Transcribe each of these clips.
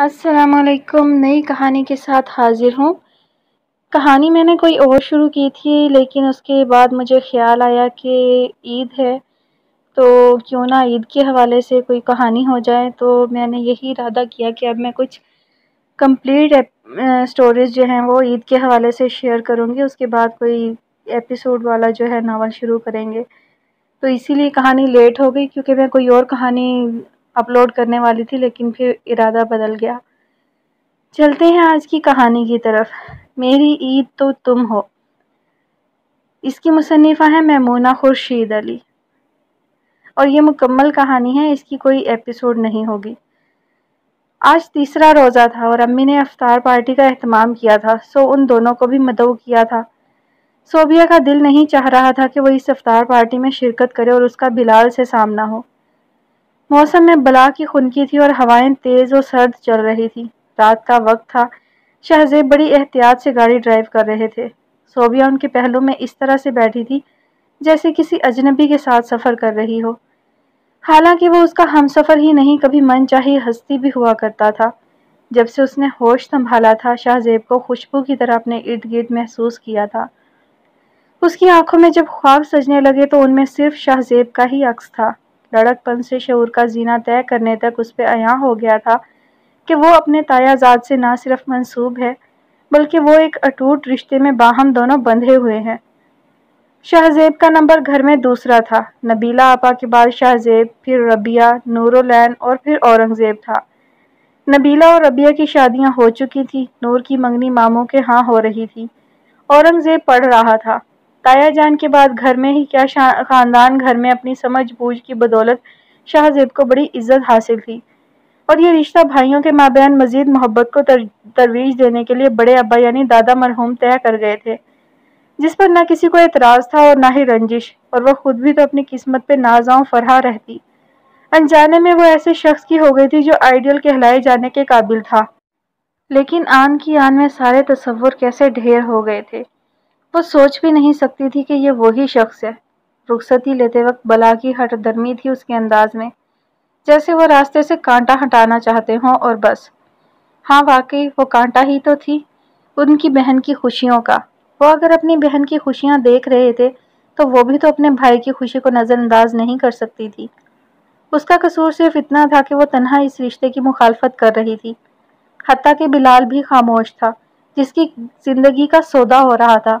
असलकुम नई कहानी के साथ हाज़िर हूँ। कहानी मैंने कोई और शुरू की थी, लेकिन उसके बाद मुझे ख़्याल आया कि ईद है तो क्यों ना ईद के हवाले से कोई कहानी हो जाए। तो मैंने यही इरादा किया कि अब मैं कुछ कंप्लीट स्टोरीज़ जो हैं वो ईद के हवाले से शेयर करूँगी। उसके बाद कोई एपिसोड वाला जो है नावल शुरू करेंगे। तो इसीलिए कहानी लेट हो गई, क्योंकि मैं कोई और कहानी अपलोड करने वाली थी, लेकिन फिर इरादा बदल गया। चलते हैं आज की कहानी की तरफ़। मेरी ईद तो तुम हो। इसकी मुसनफ़ा है मैमूना खुर्शीद अली। और ये मुकम्मल कहानी है, इसकी कोई एपिसोड नहीं होगी। आज तीसरा रोज़ा था और अम्मी ने अफ्तार पार्टी का अहतमाम किया था, सो उन दोनों को भी मदऊ किया था। सोबिया का दिल नहीं चाह रहा था कि वो इस अफ्तार पार्टी में शिरकत करे और उसका बिलाल से सामना हो। मौसम में बला की खुनकी थी और हवाएँ तेज़ और सर्द चल रही थी। रात का वक्त था। शहजेब बड़ी एहतियात से गाड़ी ड्राइव कर रहे थे। सोबिया उनके पहलू में इस तरह से बैठी थी, जैसे किसी अजनबी के साथ सफ़र कर रही हो। हालाँकि वो उसका हम सफ़र ही नहीं, कभी मन चाहे हस्ती भी हुआ करता था। जब से उसने होश संभाला था, शाहजेब को खुशबू की तरह अपने इर्द गिर्द महसूस किया था। उसकी आँखों में जब ख्वाब सजने लगे तो उनमें सिर्फ़ शाहजेब का ही अक्स था। लड़कपन से शूर का जीना तय करने तक उस पर अया हो गया था कि वो अपने तायाजाद से ना सिर्फ़ मंसूब है, बल्कि वो एक अटूट रिश्ते में बाहम दोनों बंधे हुए हैं। शाहजेब का नंबर घर में दूसरा था। नबीला आपा के बाद शाहजेब, फिर रबिया, नूरोलैन और फिर औरंगज़ेब था। नबीला और रबिया की शादियाँ हो चुकी थी। नूर की मंगनी मामों के हाँ हो रही थी। औरंगज़ेब पढ़ रहा था। ताया जान के बाद घर में ही क्या ख़ानदान घर में अपनी समझ बूझ की बदौलत शाहजेब को बड़ी इज़्ज़त हासिल थी। और ये रिश्ता भाइयों के माबेन मजीद मोहब्बत को तर, तरवीज देने के लिए बड़े अब्बा यानी दादा मरहूम तय कर गए थे जिस पर ना किसी को एतराज़ था और ना ही रंजिश और वह खुद भी तो अपनी किस्मत पे नाजाओं फरहा रहती। अनजाने में वो ऐसे शख्स की हो गई थी जो आइडियल कहलाए जाने के काबिल था। लेकिन आन की आन में सारे तस्वुर कैसे ढेर हो गए थे। वो सोच भी नहीं सकती थी कि ये वही शख्स है। रुखसती लेते वक्त बला की हटदर्मी थी उसके अंदाज में, जैसे वो रास्ते से कांटा हटाना चाहते हों और बस। हाँ वाकई, वो कांटा ही तो थी, उनकी बहन की खुशियों का। वो अगर अपनी बहन की खुशियाँ देख रहे थे तो वो भी तो अपने भाई की खुशी को नज़रअंदाज नहीं कर सकती थी। उसका कसूर सिर्फ़ इतना था कि वो तनहा इस रिश्ते की मुखालफत कर रही थी। हती कि बिलाल भी खामोश था, जिसकी ज़िंदगी का सौदा हो रहा था।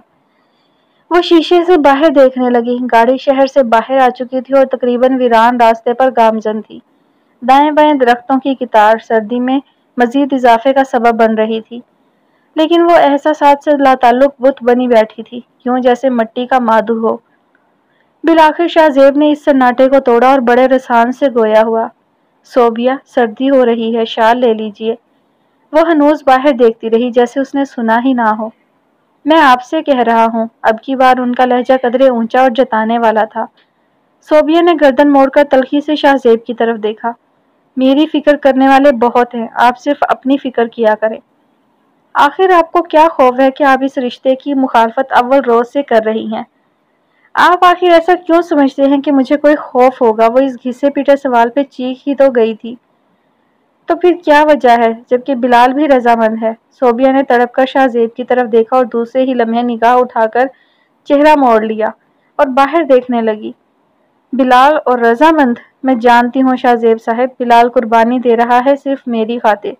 वो शीशे से बाहर देखने लगी। गाड़ी शहर से बाहर आ चुकी थी और तकरीबन वीरान रास्ते पर गामजन थी। दाएँ बाएँ दरख्तों की कितार सर्दी में मजीद इजाफे का सबब बन रही थी। लेकिन वो एहसास से लाताल्लुक बुत बनी बैठी थी क्यों जैसे मट्टी का मादू हो। बिलाखिर शाहजेब ने इस सन्नाटे को तोड़ा और बड़े रसान से गोया हुआ। सोबिया, सर्दी हो रही है, शाल ले लीजिए। वो हनूज बाहर देखती रही, जैसे उसने सुना ही ना हो। मैं आपसे कह रहा हूँ, अब की बार उनका लहजा कदरे ऊँचा और जताने वाला था। सोबिया ने गर्दन मोड़कर तलखी से शाहजेब की तरफ़ देखा। मेरी फ़िक्र करने वाले बहुत हैं, आप सिर्फ़ अपनी फ़िक्र किया करें। आखिर आपको क्या खौफ है कि आप इस रिश्ते की मुखालफत अव्वल रोज से कर रही हैं? आप आखिर ऐसा क्यों समझते हैं कि मुझे कोई खौफ होगा? वो इस घिसे पीटे सवाल पे चीख ही तो गई थी। तो फिर क्या वजह है? जबकि बिलाल भी रजामंद है। सोबिया ने तड़प कर शाहजेब की तरफ़ देखा और दूसरे ही लम्हे निगाह उठाकर चेहरा मोड़ लिया और बाहर देखने लगी। बिलाल और रजामंद? मैं जानती हूँ शाहजेब साहब बिलाल कुर्बानी दे रहा है सिर्फ़ मेरी खातिर।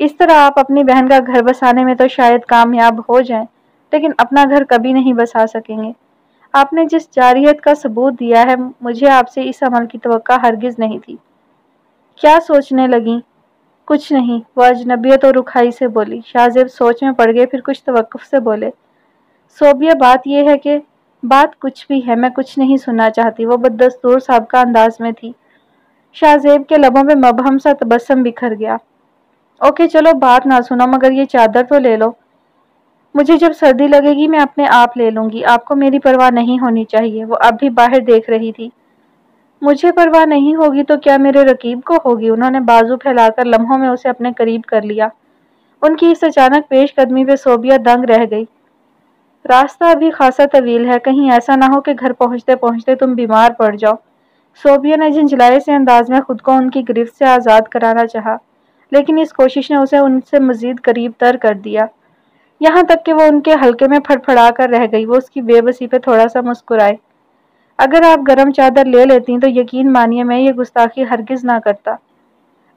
इस तरह आप अपनी बहन का घर बसाने में तो शायद कामयाब हो जाएँ, लेकिन अपना घर कभी नहीं बसा सकेंगे। आपने जिस जारियत का सबूत दिया है मुझे आपसे इस अमल की तो हरगिज़ नहीं थी। क्या सोचने लगी? कुछ नहीं। वह अजनबियत और रुखाई से बोली शाहजेब सोच में पड़ गए, फिर कुछ तवक्फ से बोले, सोबिया, बात यह है कि बात कुछ भी है, मैं कुछ नहीं सुनना चाहती। वो बददस्तूर साहब का अंदाज में थी। शाहजेब के लबों में मबहम सा तबस्सम बिखर गया। ओके, चलो, बात ना सुनो, मगर ये चादर तो ले लो। मुझे जब सर्दी लगेगी, मैं अपने आप ले लूँगी। आपको मेरी परवाह नहीं होनी चाहिए। वो अब भी बाहर देख रही थी। मुझे परवाह नहीं होगी तो क्या मेरे रकीब को होगी? उन्होंने बाजू फैलाकर लम्हों में उसे अपने करीब कर लिया। उनकी इस अचानक पेशकदमी पे सोबिया दंग रह गई। रास्ता अभी खासा तवील है। कहीं ऐसा ना हो कि घर पहुँचते पहुँचते तुम बीमार पड़ जाओ। सोबिया ने झंझलाए से अंदाज में खुद को उनकी गिरफ्त से आज़ाद कराना चाहा, लेकिन इस कोशिश ने उसे उनसे मजीद करीब तर कर दिया। यहाँ तक कि वो उनके हल्के में फड़फड़ा कर रह गई। वो उसकी बेबसी पे थोड़ा सा मुस्कुराए। अगर आप गर्म चादर ले लेती तो यकीन मानिए, मैं ये गुस्ताखी हरगिज ना करता।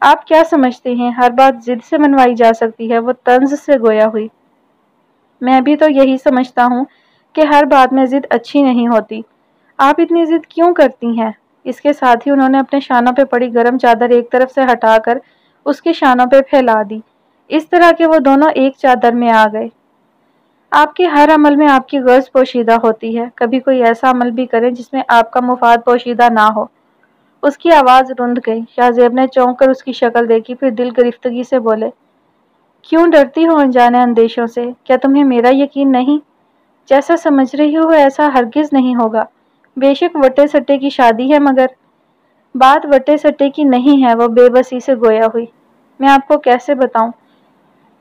आप क्या समझते हैं? हर बात जिद से मनवाई जा सकती है, वो तंज से गोया हुई। मैं भी तो यही समझता हूँ कि हर बात में जिद अच्छी नहीं होती। आप इतनी जिद क्यों करती हैं? इसके साथ ही उन्होंने अपने शानों पर पड़ी गर्म चादर एक तरफ़ से हटाकर उसके शानों पर फैला दी। इस तरह के वो दोनों एक चादर में आ गए। आपके हर अमल में आपकी गर्ज पोशीदा होती है। कभी कोई ऐसा अमल भी करें जिसमें आपका मुफाद पोशीदा ना हो। उसकी आवाज़ रुंध गई। शाहजेब ने चौंक कर उसकी शक्ल देखी, फिर दिल गिरफ्तगी से बोले, क्यों डरती हो अनजाने अंदेशों से? क्या तुम्हें मेरा यकीन नहीं? जैसा समझ रही हो, ऐसा हरगिज नहीं होगा। बेशक वटे सट्टे की शादी है, मगर बात वटे सट्टे की नहीं है, वो बेबसी से गोया हुई। मैं आपको कैसे बताऊँ?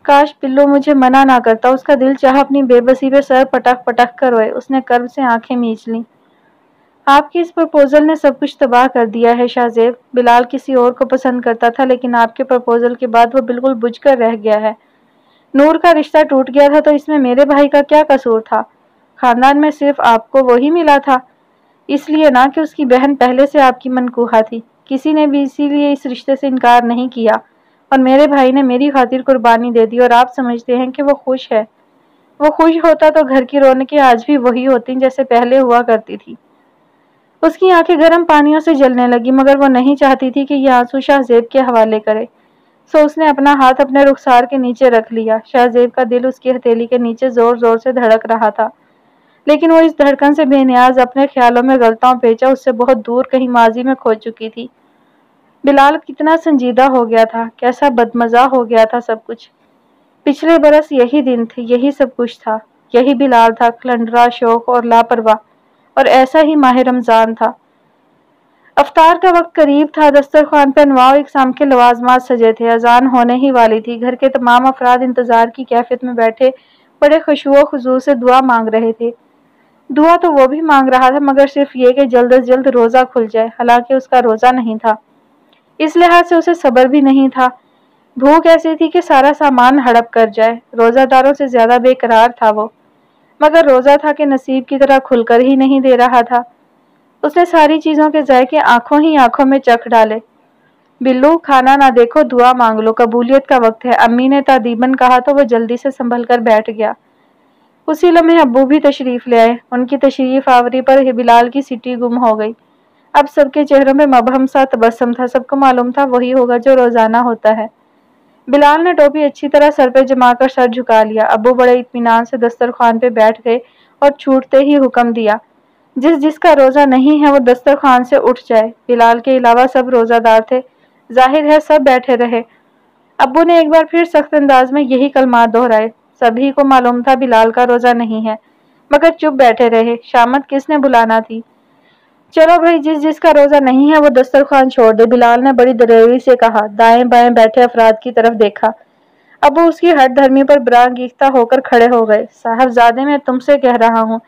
काश पिल्लू मुझे मना ना करता। उसका दिल चाह अपनी बेबसी पर सर पटक पटक कर रोए। उसने कर्व से आँखें मींच ली। आपकी इस प्रपोजल ने सब कुछ तबाह कर दिया है, शाहजेब। बिलाल किसी और को पसंद करता था, लेकिन आपके प्रपोजल के बाद वो बिल्कुल बुझ कर रह गया है। नूर का रिश्ता टूट गया था तो इसमें मेरे भाई का क्या कसूर था? खानदान में सिर्फ़ आपको वही मिला था? इसलिए ना कि उसकी बहन पहले से आपकी मनकूहा थी। किसी ने भी इसीलिए इस रिश्ते से इनकार नहीं किया। और मेरे भाई ने मेरी खातिर कुर्बानी दे दी और आप समझते हैं कि वो खुश है। वो खुश होता तो घर की रौनकें आज भी वही होती जैसे पहले हुआ करती थी। उसकी आँखें गर्म पानियों से जलने लगी, मगर वो नहीं चाहती थी कि यह आँसू शाहजेब के हवाले करे। सो उसने अपना हाथ अपने रुखसार के नीचे रख लिया। शाहजेब का दिल उसकी हथेली के नीचे ज़ोर ज़ोर से धड़क रहा था। लेकिन वो इस धड़कन से बेनियाज अपने ख्यालों में गलताओं पेचा उससे बहुत दूर कहीं माजी में खो चुकी थी। बिलाल कितना संजीदा हो गया था, कैसा बदमजा हो गया था सब कुछ। पिछले बरस यही दिन थे, यही सब कुछ था, यही बिलाल था, खलंडरा, शौक और लापरवाह, और ऐसा ही माह रमज़ान था। अफ्तार का वक्त करीब था दस्तर दस्तरखान पर अनवा इकसाम के लवाजमात सजे थे। अजान होने ही वाली थी। घर के तमाम अफराद इंतज़ार की कैफियत में बैठे, बड़े खुशबू खजू से दुआ मांग रहे थे। दुआ तो वो भी मांग रहा था, मगर सिर्फ़ ये कि जल्द अज जल्द रोज़ा खुल जाए, हालाँकि उसका रोज़ा नहीं था। इस लिहाज से उसे सब्र भी नहीं था। भूख ऐसी थी कि सारा सामान हड़प कर जाए। रोज़ादारों से ज़्यादा बेकरार था वो। मगर रोज़ा था कि नसीब की तरह खुलकर ही नहीं दे रहा था। उसने सारी चीज़ों के जायके आँखों ही आँखों में चख डाले। बिल्लू, खाना ना देखो, दुआ मांग लो। कबूलियत का वक्त है। अम्मी ने तादीबन कहा तो वो जल्दी से संभल कर बैठ गया। उसी लम्हे अब्बू भी तशरीफ़ ले आए। उनकी तशरीफ़ आवरी पर बिलाल की सिटी गुम हो गई। अब सबके चेहरों में मबहम सा तबस्सम था। सबको मालूम था वही होगा जो रोज़ाना होता है। बिलाल ने टोपी अच्छी तरह सर पर जमा कर सर झुका लिया। अबू बड़े इतमान से दस्तरखान पे बैठ गए और छूटते ही हुक्म दिया, जिस जिसका रोजा नहीं है वो दस्तरखान से उठ जाए। बिलाल के अलावा सब रोजादार थे। ज़ाहिर है सब बैठे रहे। अबू ने एक बार फिर सख्त अंदाज में यही कलमात दोहराए। सभी को मालूम था बिलाल का रोजा नहीं है, मगर चुप बैठे रहे। शामत किसने बुलाना थी? चलो भाई, जिस जिसका रोजा नहीं है, वो दस्तरखान छोड़ दे। बिलाल ने बड़ी दरेरी से कहा, दाएँ बाएँ बैठे अफराद की तरफ़ देखा। अब उसकी हट धर्मी पर ब्रांगीखता होकर खड़े हो गए। साहबजादे, मैं तुमसे कह रहा हूँ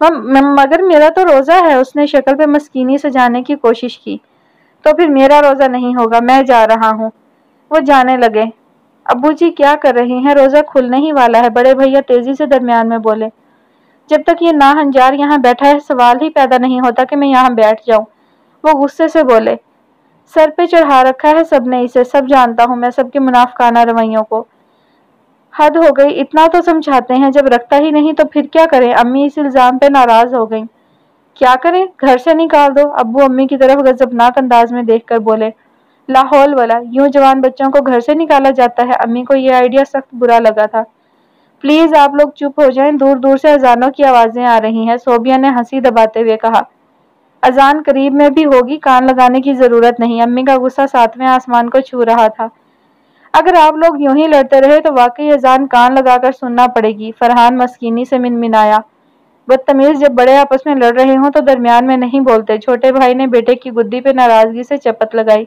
मगर मेरा तो रोजा है, उसने शक्ल पे मस्कीनी से जाने की कोशिश की। तो फिर मेरा रोजा नहीं होगा, मैं जा रहा हूँ। वो जाने लगे। अबू जी, क्या कर रहे हैं? रोजा खुलने ही वाला है। बड़े भैया तेज़ी से दरमियान में बोले जब तक ये ना हंजार यहाँ बैठा है, सवाल ही पैदा नहीं होता कि मैं यहाँ बैठ जाऊँ। वो गुस्से से बोले, सर पे चढ़ा रखा है सबने इसे, सब जानता हूँ मैं, सबके मुनाफकाना रवैयों को। हद हो गई, इतना तो समझाते हैं, जब रखता ही नहीं तो फिर क्या करें? अम्मी इस इल्ज़ाम पे नाराज़ हो गई। क्या करें? घर से निकाल दो। अबू अम्मी की तरफ़ गजबनाक अंदाज में देखकर बोले, लाहौल वाला, यूँ जवान बच्चों को घर से निकाला जाता है। अम्मी को यह आइडिया सख्त बुरा लगा था। प्लीज़ आप लोग चुप हो जाएँ दूर दूर से अजानों की आवाज़ें आ रही हैं। सोबिया ने हँसी दबाते हुए कहा, अजान करीब में भी होगी, कान लगाने की ज़रूरत नहीं। अम्मी का गुस्सा सातवें आसमान को छू रहा था। अगर आप लोग यूँ ही लड़ते रहे तो वाकई अजान कान लगाकर सुनना पड़ेगी। फरहान मस्कीनी से मिनमिनाया, बदतमीज जब बड़े आपस में लड़ रहे हों तो दरमियान में नहीं बोलते। छोटे भाई ने बेटे की गुद्दी पे नाराज़गी से चपत लगाई।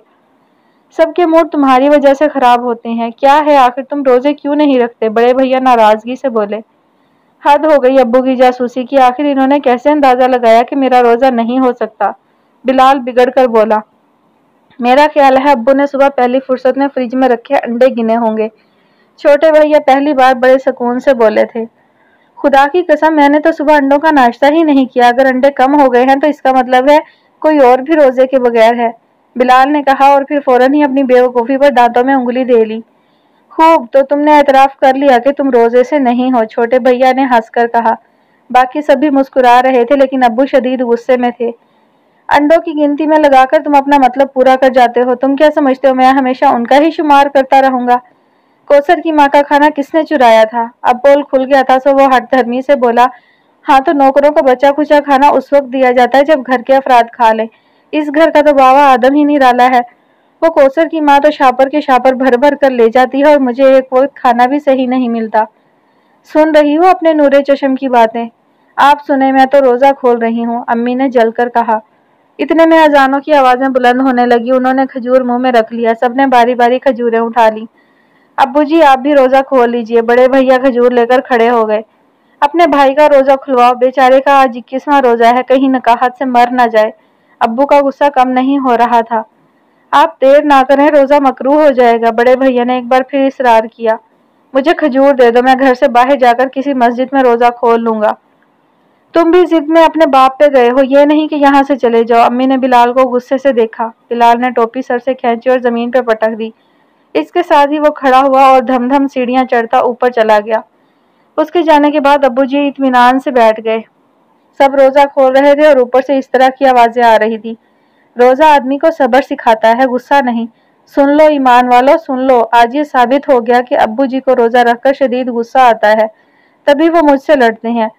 सबके मूड तुम्हारी वजह से खराब होते हैं। क्या है आखिर? तुम रोज़े क्यों नहीं रखते? बड़े भैया नाराज़गी से बोले। हद हो गई अब्बू की जासूसी की। आखिर इन्होंने कैसे अंदाज़ा लगाया कि मेरा रोजा नहीं हो सकता? बिलाल बिगड़ कर बोला, मेरा ख्याल है अब्बू ने सुबह पहली फुर्सत में फ्रिज में रखे अंडे गिने होंगे। छोटे भैया पहली बार बड़े सुकून से बोले थे, खुदा की कसम, मैंने तो सुबह अंडों का नाश्ता ही नहीं किया। अगर अंडे कम हो गए हैं तो इसका मतलब है कोई और भी रोज़े के बगैर है। बिलाल ने कहा और फिर फ़ौरन ही अपनी बेवकूफ़ी पर दांतों में उंगली दे ली। खूब तो तुमने एतराफ़ कर लिया कि तुम रोज़े से नहीं हो, छोटे भैया ने हंसकर कहा। बाकी सभी मुस्कुरा रहे थे, लेकिन अबू शदीद गुस्से में थे। अंडों की गिनती में लगाकर तुम अपना मतलब पूरा कर जाते हो। तुम क्या समझते हो, मैं हमेशा उनका ही शुमार करता रहूँगा? कोसर की माँ का खाना किसने चुराया था? अब बोल खुल गया था, सो वो हट धर्मी से बोला हाँ तो नौकरों को बचा खुचा खाना उस वक्त दिया जाता है जब घर के अफराद खा ले। इस घर का तो बाबा आदम ही नहीं डाला है। वो कोसर की माँ तो शापर के शापर भर भर कर ले जाती है और मुझे एक वक्त खाना भी सही नहीं मिलता। सुन रही हूँ अपने नूरे चशम की बातें। आप सुने मैं तो रोजा खोल रही हूँ, अम्मी ने जलकर कहा। इतने में अजानों की आवाज़ें बुलंद होने लगी, उन्होंने खजूर मुँह में रख लिया, सबने बारी बारी खजूरें उठा ली। अबू जी, आप भी रोजा खोल लीजिए, बड़े भैया खजूर लेकर खड़े हो गए। अपने भाई का रोजा खुलवाओ, बेचारे का आज इक्कीसवां रोजा है, कहीं नकाहत से मर ना जाए। अब्बू का गुस्सा कम नहीं हो रहा था। आप देर ना करें, रोजा मकरू हो जाएगा। बड़े भैया ने एक बार फिर इसरार किया। मुझे खजूर दे दो, मैं घर से बाहर जाकर किसी मस्जिद में रोजा खोल लूँगा। तुम भी जिद में अपने बाप पे गए हो। ये नहीं कि यहाँ से चले जाओ। अम्मी ने बिलाल को गुस्से से देखा। बिलाल ने टोपी सर से खींची और ज़मीन पर पटक दी। इसके साथ ही वो खड़ा हुआ और धमधम धम सीढ़ियाँ चढ़ता ऊपर चला गया। उसके जाने के बाद अबू जी इतमान से बैठ गए। सब रोजा खोल रहे थे और ऊपर से इस तरह की आवाज़ें आ रही थी। रोजा आदमी को सबर सिखाता है, गुस्सा नहीं। सुन लो ईमान वालों, सुन लो। आज ये साबित हो गया कि अब्बू जी को रोजा रखकर शदीद गुस्सा आता है, तभी वो मुझसे लड़ते हैं।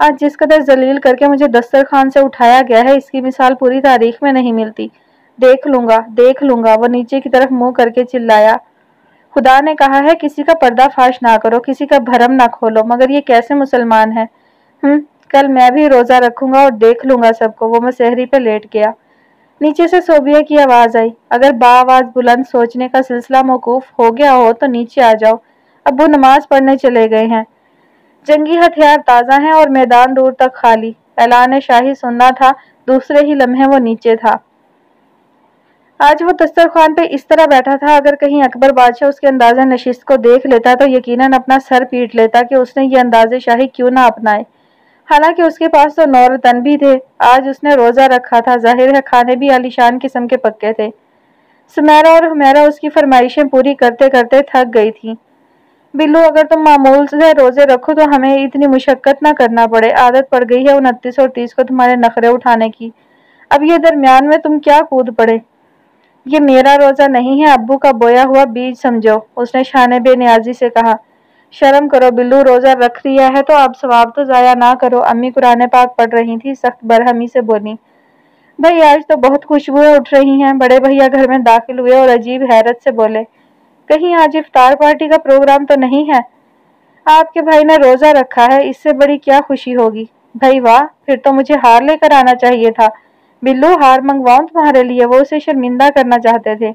आज जिस कदर जलील करके मुझे दस्तरखान से उठाया गया है, इसकी मिसाल पूरी तारीख में नहीं मिलती। देख लूँगा देख लूँगा। वो नीचे की तरफ़ मुँह करके चिल्लाया, खुदा ने कहा है, किसी का पर्दा फाश ना करो, किसी का भरम ना खोलो, मगर ये कैसे मुसलमान है? हम्म कल मैं भी रोजा रखूँगा और देख लूँगा सबको। वो मैं सहरी पे लेट गया। नीचे से सोबिया की आवाज़ आई। अगर बाआवाज बुलंद सोचने का सिलसिला मौकूफ हो गया हो तो नीचे आ जाओ। अब वो नमाज़ पढ़ने चले गए हैं। जंगी हथियार ताज़ा हैं और मैदान दूर तक खाली। ऐलान शाही सुनना था। दूसरे ही लम्हे वो नीचे था। आज वो दस्तरखान पे इस तरह बैठा था। अगर कहीं अकबर बादशाह उसके अंदाज़ा नशिस्त को देख लेता तो यकीनन अपना सर पीट लेता कि उसने ये अंदाजे शाही क्यों ना अपनाए। हालाँकि उसके पास तो नौर तन भी थे। आज उसने रोजा रखा था। ज़ाहिर है खाने भी आलिशान किस्म के पक्के थे। सुमेरा और हमेरा उसकी फरमाइशें पूरी करते करते थक गई थी। बिल्लू, अगर तुम मामूल से रोज़े रखो तो हमें इतनी मुशक्कत ना करना पड़े। आदत पड़ गई है उनतीस और तीस को तुम्हारे नखरे उठाने की। अब ये दरमियान में तुम क्या कूद पड़े? ये मेरा रोजा नहीं है। अब्बू का बोया हुआ बीज समझो। उसने शाने बेनियाजी से कहा शर्म करो, बिल्लू, रोजा रख लिया है तो अब सवाब तो ज़ाया ना करो। अम्मी कुरान पाक पढ़ रही थी, सख्त बरहमी से बोली, भाई, आज तो बहुत खुशबुएँ उठ रही हैं। बड़े भैया घर में दाखिल हुए और अजीब हैरत से बोले, कहीं आज इफ्तार पार्टी का प्रोग्राम तो नहीं है? आपके भाई ने रोजा रखा है, इससे बड़ी क्या खुशी होगी? भाई, वाह, फिर तो मुझे हार लेकर आना चाहिए था। बिल्लू, हार मंगवाऊं तुम्हारे लिए, वो उसे शर्मिंदा करना चाहते थे।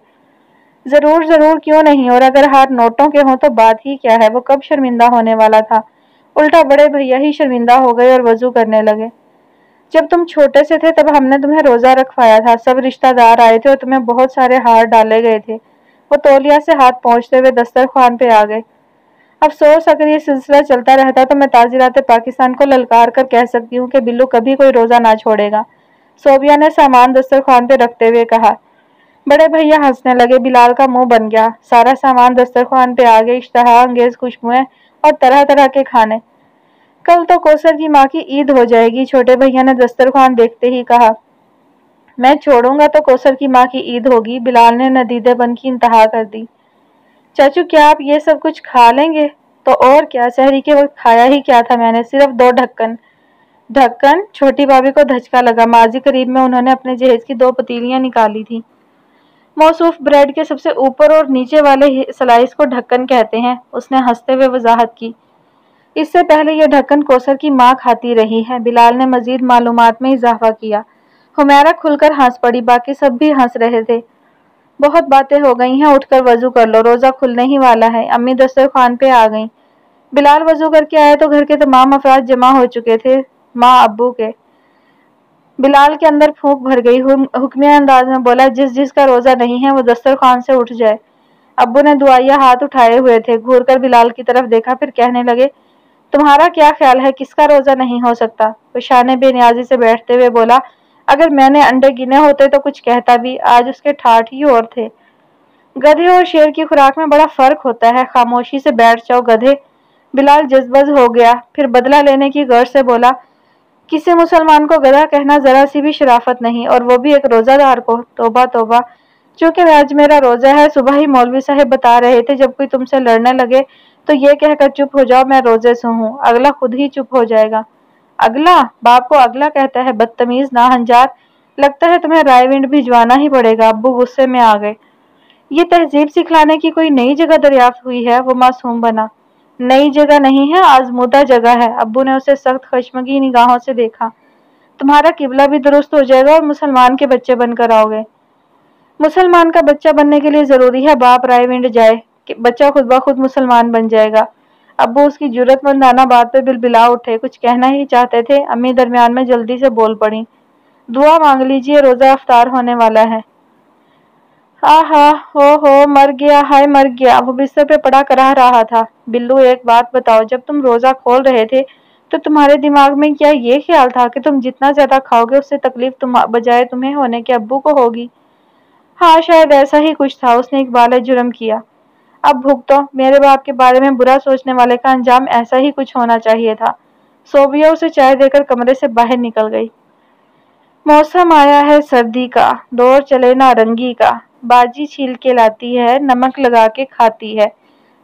ज़रूर ज़रूर, क्यों नहीं? और अगर हार नोटों के हों तो बात ही क्या है? वो कब शर्मिंदा होने वाला था? उल्टा बड़े भैया ही शर्मिंदा हो गए और वज़ू करने लगे। जब तुम छोटे से थे, तब हमने तुम्हें रोजा रखवाया था। सब रिश्तेदार आए थे और तुम्हें बहुत सारे हार डाले गए थे। वो तोलिया से हाथ पहुँचते हुए दस्तरखान पे आ गए। अफसोस, अगर ये सिलसिला चलता रहता तो मैं ताजीरात पाकिस्तान को ललकार कर कह सकती हूँ कि बिल्लू कभी कोई रोज़ा ना छोड़ेगा। सोबिया ने सामान दस्तरखान पे रखते हुए कहा बड़े भैया हंसने लगे, बिलाल का मुँह बन गया। सारा सामान दस्तरखान पे आ गए इश्तहा, अंगेज, खुशबुएँ और तरह तरह के खाने। कल तो कोसर की माँ की ईद हो जाएगी, छोटे भैया ने दस्तरखान देखते ही कहा। मैं छोड़ूँगा तो कोसर की माँ की ईद होगी, बिलाल ने नदीदे बन की इंतहा कर दी। चाचू, क्या आप ये सब कुछ खा लेंगे? तो और क्या, शहरी के वक्त खाया ही क्या था मैंने? सिर्फ़ दो ढक्कन। ढक्कन? छोटी भाभी को धचका लगा। माजी करीब में उन्होंने अपने जहेज की दो पतीलियाँ निकाली थी। मौसूफ ब्रेड के सबसे ऊपर और नीचे वाले स्लाइस को ढक्कन कहते हैं, उसने हँसते हुए वजाहत की। इससे पहले यह ढक्कन कोसर की माँ खाती रही है, बिलाल ने मजीद मालूम में इजाफा किया। हुमैरा खुलकर हंस पड़ी, बाकी सब भी हंस रहे थे। बहुत बातें हो गई हैं, उठकर वज़ू कर लो, रोज़ा खुलने ही वाला है, अम्मी दस्तरखान पे आ गई। बिलाल वज़ू करके आए तो घर के तमाम अफराद जमा हो चुके थे, माँ अबू के। बिलाल के अंदर फूंक भर गई। हुक्मिया अंदाज में बोला, जिस जिसका रोजा नहीं है, वो दस्तरखान से उठ जाए। अब्बू ने दुआया हाथ उठाए हुए थे। घूर कर बिलाल की तरफ़ देखा, फिर कहने लगे, तुम्हारा क्या ख्याल है, किसका रोजा नहीं हो सकता? वो शान बेनियाजी से बैठते हुए बोला, अगर मैंने अंडे गिने होते तो कुछ कहता भी, आज उसके ठाठ ही और थे। गधे और शेर की खुराक में बड़ा फ़र्क होता है। खामोशी से बैठ जाओ गधे। बिलाल जज्बज हो गया। फिर बदला लेने की गर्ज से बोला किसी मुसलमान को गधा कहना जरा सी भी शराफत नहीं, और वो भी एक रोजादार को, तोबा तोबा। चूँकि आज मेरा रोजा है, सुबह ही मौलवी साहब बता रहे थे, जब कोई तुमसे लड़ने लगे तो ये कहकर चुप हो जाओ, मैं रोज़े से हूँ। अगला खुद ही चुप हो जाएगा। अगला? बाप को अगला कहता है, बदतमीज ना हंजार लगता है तुम्हें रायविंड भिजवाना ही पड़ेगा, अब्बू गुस्से में आ गए। ये तहजीब सिखलाने की कोई नई जगह दरियाफ्त हुई है, वो मासूम बना। नई जगह नहीं है आजमुदा जगह है। अबू ने उसे सख्त खशमगी निगाहों से देखा। तुम्हारा किबला भी दुरुस्त हो जाएगा और मुसलमान के बच्चे बनकर आओगे। मुसलमान का बच्चा बनने के लिए ज़रूरी है बाप रायविंड जाए, कि बच्चा खुद ब खुद मुसलमान बन जाएगा। अब्बू उसकी जरूरतमंदाना बात पे बिलबिला उठे। कुछ कहना ही चाहते थे, अम्मी दरमियान में जल्दी से बोल पड़ी। दुआ मांग लीजिए, रोजा अफ्तार होने वाला है। आहा, हो हो, मर गया, हाय, मर गया। वो बिस्तर पे पड़ा करा रहा था। बिल्लू, एक बात बताओ, जब तुम रोजा खोल रहे थे तो तुम्हारे दिमाग में क्या ये ख्याल था कि तुम जितना ज़्यादा खाओगे, उससे तकलीफ़ तुम बजाय तुम्हें होने के अब्बू को होगी? हाँ शायद ऐसा ही कुछ था, उसने एक इकबाल जुर्म किया। अब भुगतो, मेरे बाप के बारे में बुरा सोचने वाले का अंजाम ऐसा ही कुछ होना चाहिए था। सोबिया उसे चाय देकर कमरे से बाहर निकल गई। मौसम आया है सर्दी का, दौर चले नारंगी का। बाजी छील के लाती है, नमक लगा के खाती है।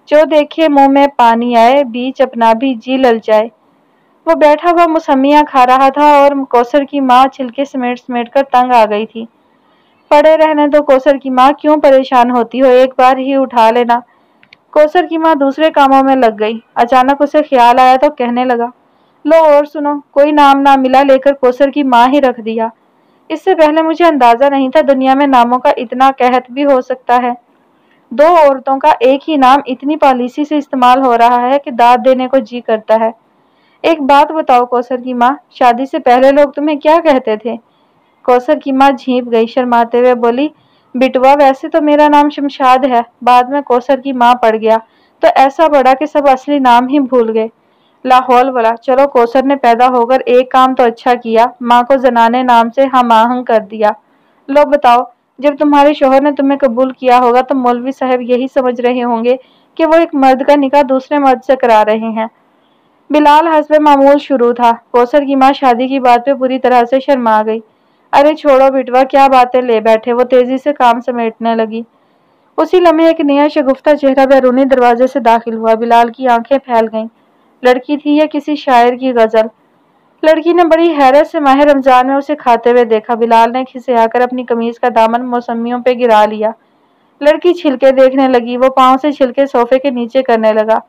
जो देखे मुँह में पानी आए, बीच अपना भी जी लल जाए। वो बैठा हुआ मौसमिया खा रहा था और कौसर की माँ छिलके समेट समेट कर तंग आ गई थी। पड़े रहने दो कौसर की माँ, क्यों परेशान होती हो? एक बार ही उठा लेना। कौसर की माँ दूसरे कामों में लग गई। अचानक उसे ख्याल आया तो कहने लगा, लो और सुनो, कोई नाम ना मिला लेकर कौसर की माँ ही रख दिया। इससे पहले मुझे अंदाज़ा नहीं था दुनिया में नामों का इतना कहत भी हो सकता है। दो औरतों का एक ही नाम इतनी पॉलिसी से इस्तेमाल हो रहा है कि दाद देने को जी करता है। एक बात बताओ कौसर की माँ, शादी से पहले लोग तुम्हें क्या कहते थे? कौसर की माँ झीप गई, शर्माते हुए बोली, बिटवा वैसे तो मेरा नाम शमशाद है, बाद में कौसर की माँ पड़ गया तो ऐसा पड़ा कि सब असली नाम ही भूल गए। लाहौल वाला। चलो, कौसर ने पैदा होकर एक काम तो अच्छा किया। माँ को जनाने नाम से हम आहंग कर दिया। लो, बताओ, जब तुम्हारे शोहर ने तुम्हें कबूल किया होगा तो मौलवी साहब यही समझ रहे होंगे कि वो एक मर्द का निकाह दूसरे मर्द से करा रहे हैं। बिलाल हसब मामूल शुरू था। कौसर की माँ शादी की बात पे पूरी तरह से शर्मा गई। अरे, छोड़ो बिटवा, क्या बातें ले बैठे, वो तेज़ी से काम समेटने लगी। उसी लम्हे एक नया शगुफ्ता चेहरा बैरूनी दरवाजे से दाखिल हुआ। बिलाल की आँखें फैल गईं। लड़की थी या किसी शायर की गज़ल। लड़की ने बड़ी हैरत से माह रमज़ान में उसे खाते हुए देखा। बिलाल ने खिसे आकर अपनी कमीज का दामन मौसमियों पर गिरा लिया। लड़की छिलके देखने लगी। वो पाँव से छिलके सोफे के नीचे करने लगा।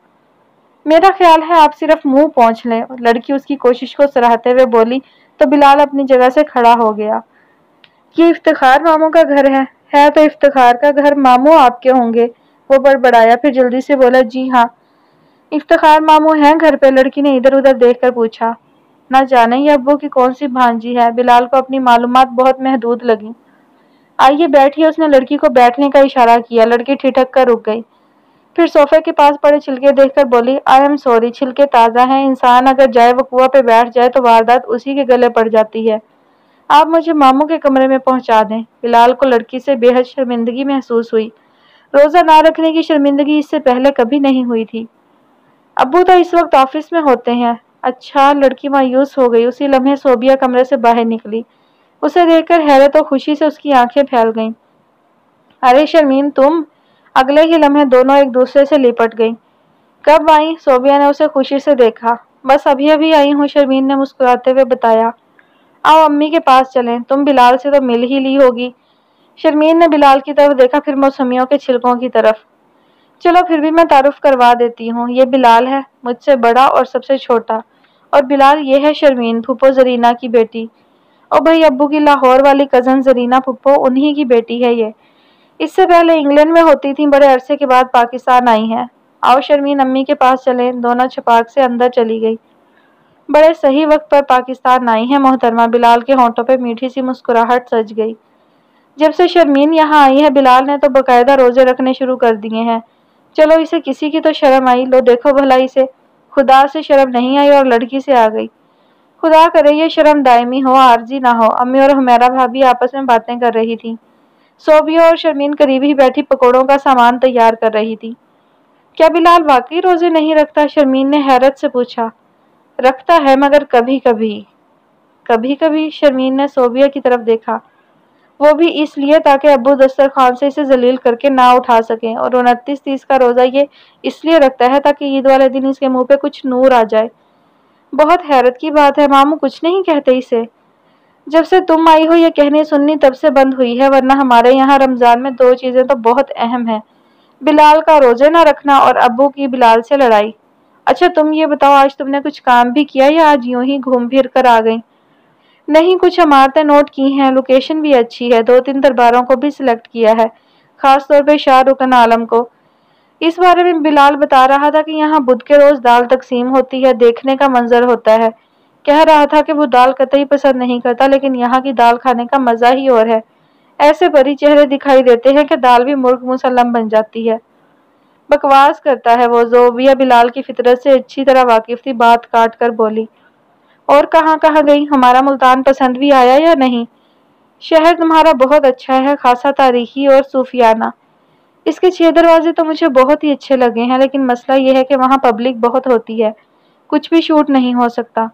मेरा ख्याल है आप सिर्फ़ मुँह पहुँच लें। लड़की उसकी कोशिश को सराहते हुए बोली तो बिलाल अपनी जगह से खड़ा हो गया। ये इफ्तार मामू का घर है। है तो इफ्तार का घर। मामू आपके होंगे। वो बड़बड़ाया, फिर जल्दी से बोला, जी हाँ। इफ्तार मामू हैं घर पे, लड़की ने इधर उधर देखकर पूछा, ना जाने ये अब्बू की कौन सी भांजी है? बिलाल को अपनी मालूम बहुत महदूद लगी। आइए बैठिए, उसने लड़की को बैठने का इशारा किया। लड़की ठिठक कर रुक गई। फिर सोफे के पास पड़े छिलके देखकर बोली आई एम सॉरी छिलके ताज़ा हैं। इंसान अगर जाए वो कुआ पे बैठ जाए तो वारदात उसी के गले पड़ जाती है। आप मुझे मामू के कमरे में पहुँचा दें। बिलाल को लड़की से बेहद शर्मिंदगी महसूस हुई। रोज़ा ना रखने की शर्मिंदगी इससे पहले कभी नहीं हुई थी। अबू तो इस वक्त ऑफ़िस में होते हैं। अच्छा लड़की मायूस हो गई। उसी लम्हे सोबिया कमरे से बाहर निकली। उसे देखकर हैरत और खुशी से उसकी आँखें फैल गईं। अरे शर्मीन तुम? अगले ही लम्हे दोनों एक दूसरे से लिपट गईं। कब आई? सोबिया ने उसे खुशी से देखा। बस अभी अभी आई हूँ शर्मीन ने मुस्कुराते हुए बताया। आओ, अम्मी के पास चलें। तुम बिलाल से तो मिल ही ली होगी। शर्मीन ने बिलाल की तरफ़ देखा, फिर मौसमियों के छिलकों की तरफ़। चलो फिर भी मैं तारुफ करवा देती हूँ। ये बिलाल है, मुझसे बड़ा और सबसे छोटा। और बिलाल ये है शर्मीन, फुप्पो जरीना की बेटी। और भाई अबू की लाहौर वाली कज़न जरीना फुप्पो, उन्हीं की बेटी है ये। इससे पहले इंग्लैंड में होती थी, बड़े अरसे के बाद पाकिस्तान आई हैं। आओ शर्मीन, अम्मी के पास चले। दोनों छपाक से अंदर चली गई। बड़े सही वक्त पर पाकिस्तान आई हैं, मोहतरमा। बिलाल के होंठों पर मीठी सी मुस्कुराहट सज गई। जब से शर्मीन यहाँ आई है, बिलाल ने तो बकायदा रोज़े रखने शुरू कर दिए हैं। चलो इसे किसी की तो शर्म आई। लो, देखो भला इसे। खुदा से शर्म नहीं आई और लड़की से आ गई। खुदा करे, ये शर्म दायमी हो, आरजी ना हो। अम्मी और हमारा भाभी आपस में बातें कर रही थी। सोबिया और शर्मीन करीब ही बैठी पकौड़ों का सामान तैयार कर रही थी। क्या बिलाल वाकई रोज़े नहीं रखता? शर्मीन ने हैरत से पूछा। रखता है मगर कभी कभी कभी कभी शर्मीन ने सोबिया की तरफ़ देखा। वो भी इसलिए ताकि अबू दस्तर खान से इसे जलील करके ना उठा सकें। और उनतीस तीस का रोज़ा ये इसलिए रखता है ताकि ईद वाले दिन इसके मुँह पे कुछ नूर आ जाए। बहुत हैरत की बात है मामू, कुछ नहीं कहते इसे। जब से तुम आई हो यह कहनी सुननी तब से बंद हुई है, वरना हमारे यहाँ रमज़ान में दो चीज़ें तो बहुत अहम है। बिलाल का रोज़े ना रखना और अबू की बिलाल से लड़ाई। अच्छा तुम ये बताओ, आज तुमने कुछ काम भी किया या आज यूँ ही घूम फिर कर आ गई? नहीं, कुछ इमारतें नोट की हैं। लोकेशन भी अच्छी है। दो तीन दरबारों को भी सिलेक्ट किया है। खास तौर पे शाहरुखन आलम को। इस बारे में बिलाल बता रहा था कि यहाँ बुध के रोज दाल तकसीम होती है। देखने का मंजर होता है। कह रहा था कि वो दाल कतई पसंद नहीं करता, लेकिन यहाँ की दाल खाने का मज़ा ही और है। ऐसे बड़ी चेहरे दिखाई देते हैं कि दाल भी मुर्ग मुसलम बन जाती है। बकवास करता है वो। जोबिया बिलाल की फितरत से अच्छी तरह वाकिफ थी। बात काट कर बोली और कहाँ कहाँ गई? हमारा मुल्तान पसंद भी आया या नहीं? शहर तुम्हारा बहुत अच्छा है, खासा तारीखी और सूफियाना। इसके छह दरवाजे तो मुझे बहुत ही अच्छे लगे हैं, लेकिन मसला यह है कि वहाँ पब्लिक बहुत होती है। कुछ भी शूट नहीं हो सकता।